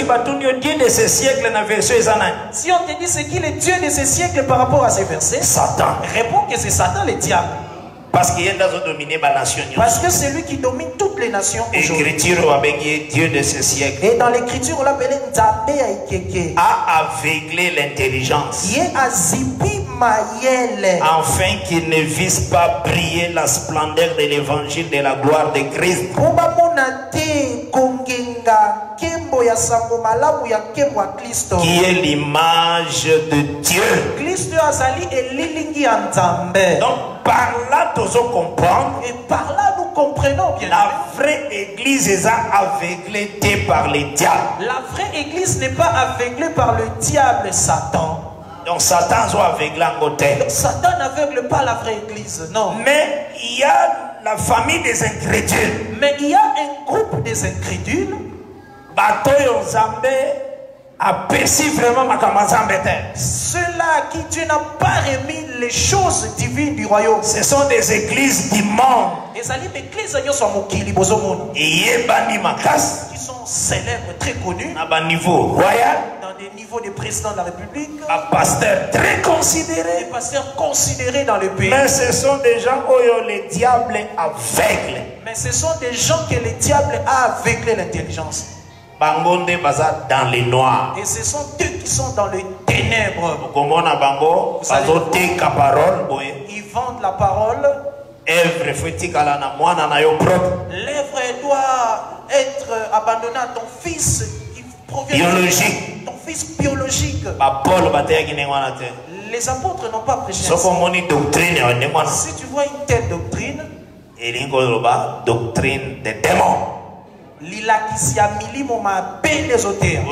si on te dit c'est qui le dieu de ce siècle par rapport à ces versets satan. réponds que c'est satan le diable parce nyonso parce que c'est lui qui domine toutes les nations écriture dieu de ce siècle. Et dans l'écriture on l'appelait a aveuglé l'intelligence. Afin qu'il ne vise pas briller la splendeur de l'évangile de la gloire de Christ. Qui est l'image de Dieu. Donc par là, comprendre et par là nous comprenons bien la vraie église est aveuglée par les diables. la vraie église n'est pas aveuglée par le diable Satan Donc Satan soit aveuglé en côté. Satan n'aveugle pas la vraie église non Mais il y a la famille des incrédules. mais il y a un groupe des incrédules Batoyo vraiment te. ceux-là qui Dieu n'a pas remis les choses divines du royaume. Ce sont des églises du monde. qui sont célèbres très connus. Na baniveau royal. Dans des niveaux de président de la République. Bapasteur très des considéré pasteurs considérés dans le pays. Mais ce sont des gens oyo le diable aveugle mais ce sont des gens que le diable a aveuglé l'intelligence. Bango nde baza dans le noir et ce sont eux qui sont dans les ténèbres. Ils vendent la parole. L'œuvre doit être abandonnée à ton fils qui provient Biologique. ton fils biologique. Les apôtres n'ont pas prêché si tu vois une telle doctrine doctrine de démon milimo mabe ezoteya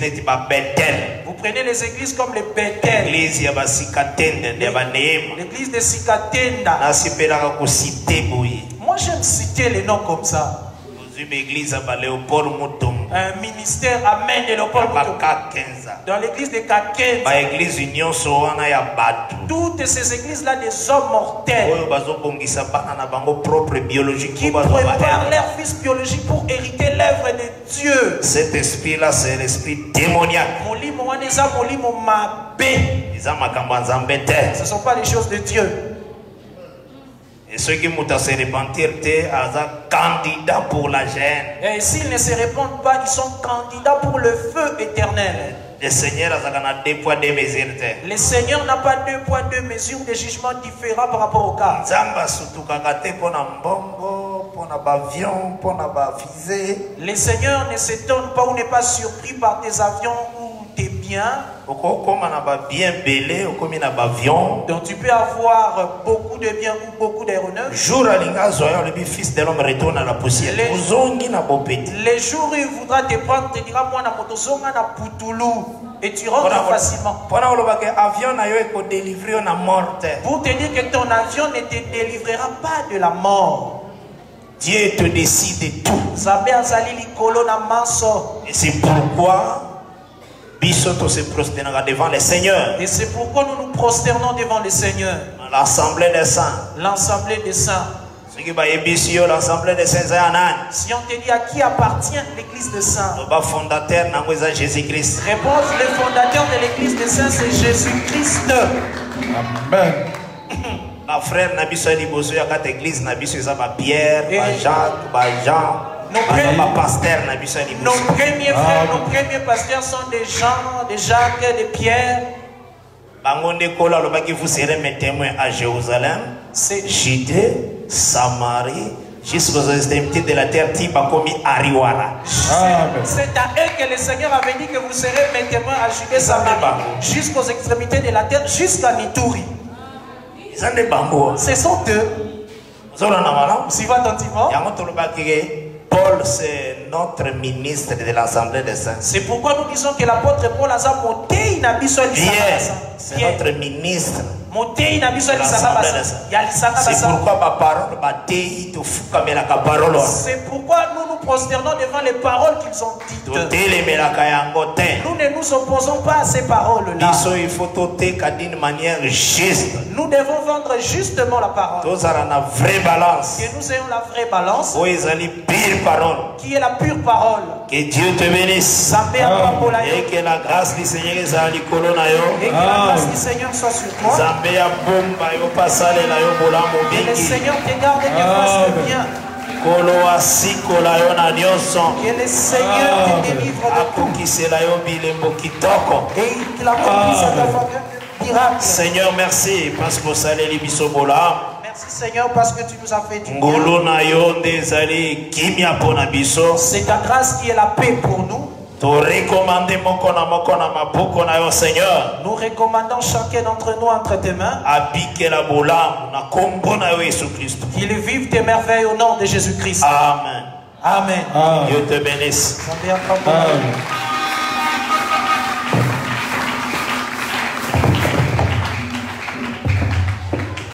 neti babetel vous prenez les églises comme les eglise ya nde ya baneema l'église de Sikatenda. Nasepelaka kosite boye moi j'aime citer les noms comme ça. Ya baleopold mutombo un ministère Amen bakakenza dans l'église de Kakenza baeglise nyonso wana ya bato toutes ces églises là des hommes mortels oyo bazobongisa bana na bango propre biologique qui préparent leur fils biologique pour hériter l'œuvre de Dieu. Cet esprit là c'est l'esprit démoniaque. Molimo wana eza molimo mabe. Eza makambo ya nzambe te. Ce ne sont pas les choses de Dieu et soki moto ase repentir te aza candidat pour la gêne. Et s'ils ne se répondent pas ils sont candidats pour le feu éternel. Le seigneur na deux poids deux mesures le Seigneur n'a pas deux poids deux mesures de jugement différents par rapport au cas. Le Seigneur ne s'étonne pas ou n'est pas surpris par tes avions Donc tu peux avoir beaucoup de biens ou beaucoup d'aéronefs. Les- Les jours où il voudra te prendre, te dira moi na motozonga na putulu et tu rentres facilement. Pour te dire que ton avion ne te délivrera pas de la mort. dieu te décide de tout et c'est pourquoi devant le seigneur Et c'est pourquoi nous nous prosternons devant le Seigneur. l'assemblée des saints L'assemblée des saints. l'assemblée des saints Si on te dit à qui appartient l'église des saints, loba fondateur nango eza jésus christ Réponse, le fondateur de l'église des saints, c'est Jésus-Christ. Amen. bafrère na biso ya liboso ya kati église na biso eza bapierre Eh. bajacques bajean Nos baza biso ya Nos premiers frères, nos premiers pasteurs sont des Jean, des Jacques, des Pierre. vous serez mes témoins à jérusalem. C'est judée samarie. Jusqu'aux extrémités de la terre ti bakomi ariwara. Amen. c'est à eux que le Seigneur avait dit que vous serez mes témoins à Judée, Samarie, jusqu'aux extrémités de la terre, jusqu'à Nitouri. Ce sont eux, suivant attentivement. Paul c'est notre ministre de l'Assemblée des Saints. C'est pourquoi nous disons que l'apôtre Paul ya lisanga Pierre, basa. c'est notre ministre na biso ya lisanga. Ya C'est pourquoi ma parole, ma tei, tofukamelaka parole wana. C'est pourquoi nous nous prosternons devant les paroles qu'ils ont dites. Nous ne nous opposons pas à ces toteka d'une manière juste Nous devons vendre justement la parole. Que nous ayons la vraie balance, qui est la pure parole. que dieu te bénisse yo. et que la grâce du seigneur ezala likolo na yo Et que la grâce du Seigneur soit sur toi. Bolamu Et le Seigneur te garde et te fasse le bien. Que le Seigneur te délivre de tout. Et qu'il accomplisse à ta faveur miracle. seigneur merci parce que osaleli biso bolamu Merci Seigneur parce que tu nous as fait du bien. C'est ta grâce qui est la paix pour nous. Nous recommandons chacun d'entre nous entre tes mains qu'il vive tes merveilles au nom de Jésus-Christ. amen Amen. Amen. dieu te bénisse. Amen.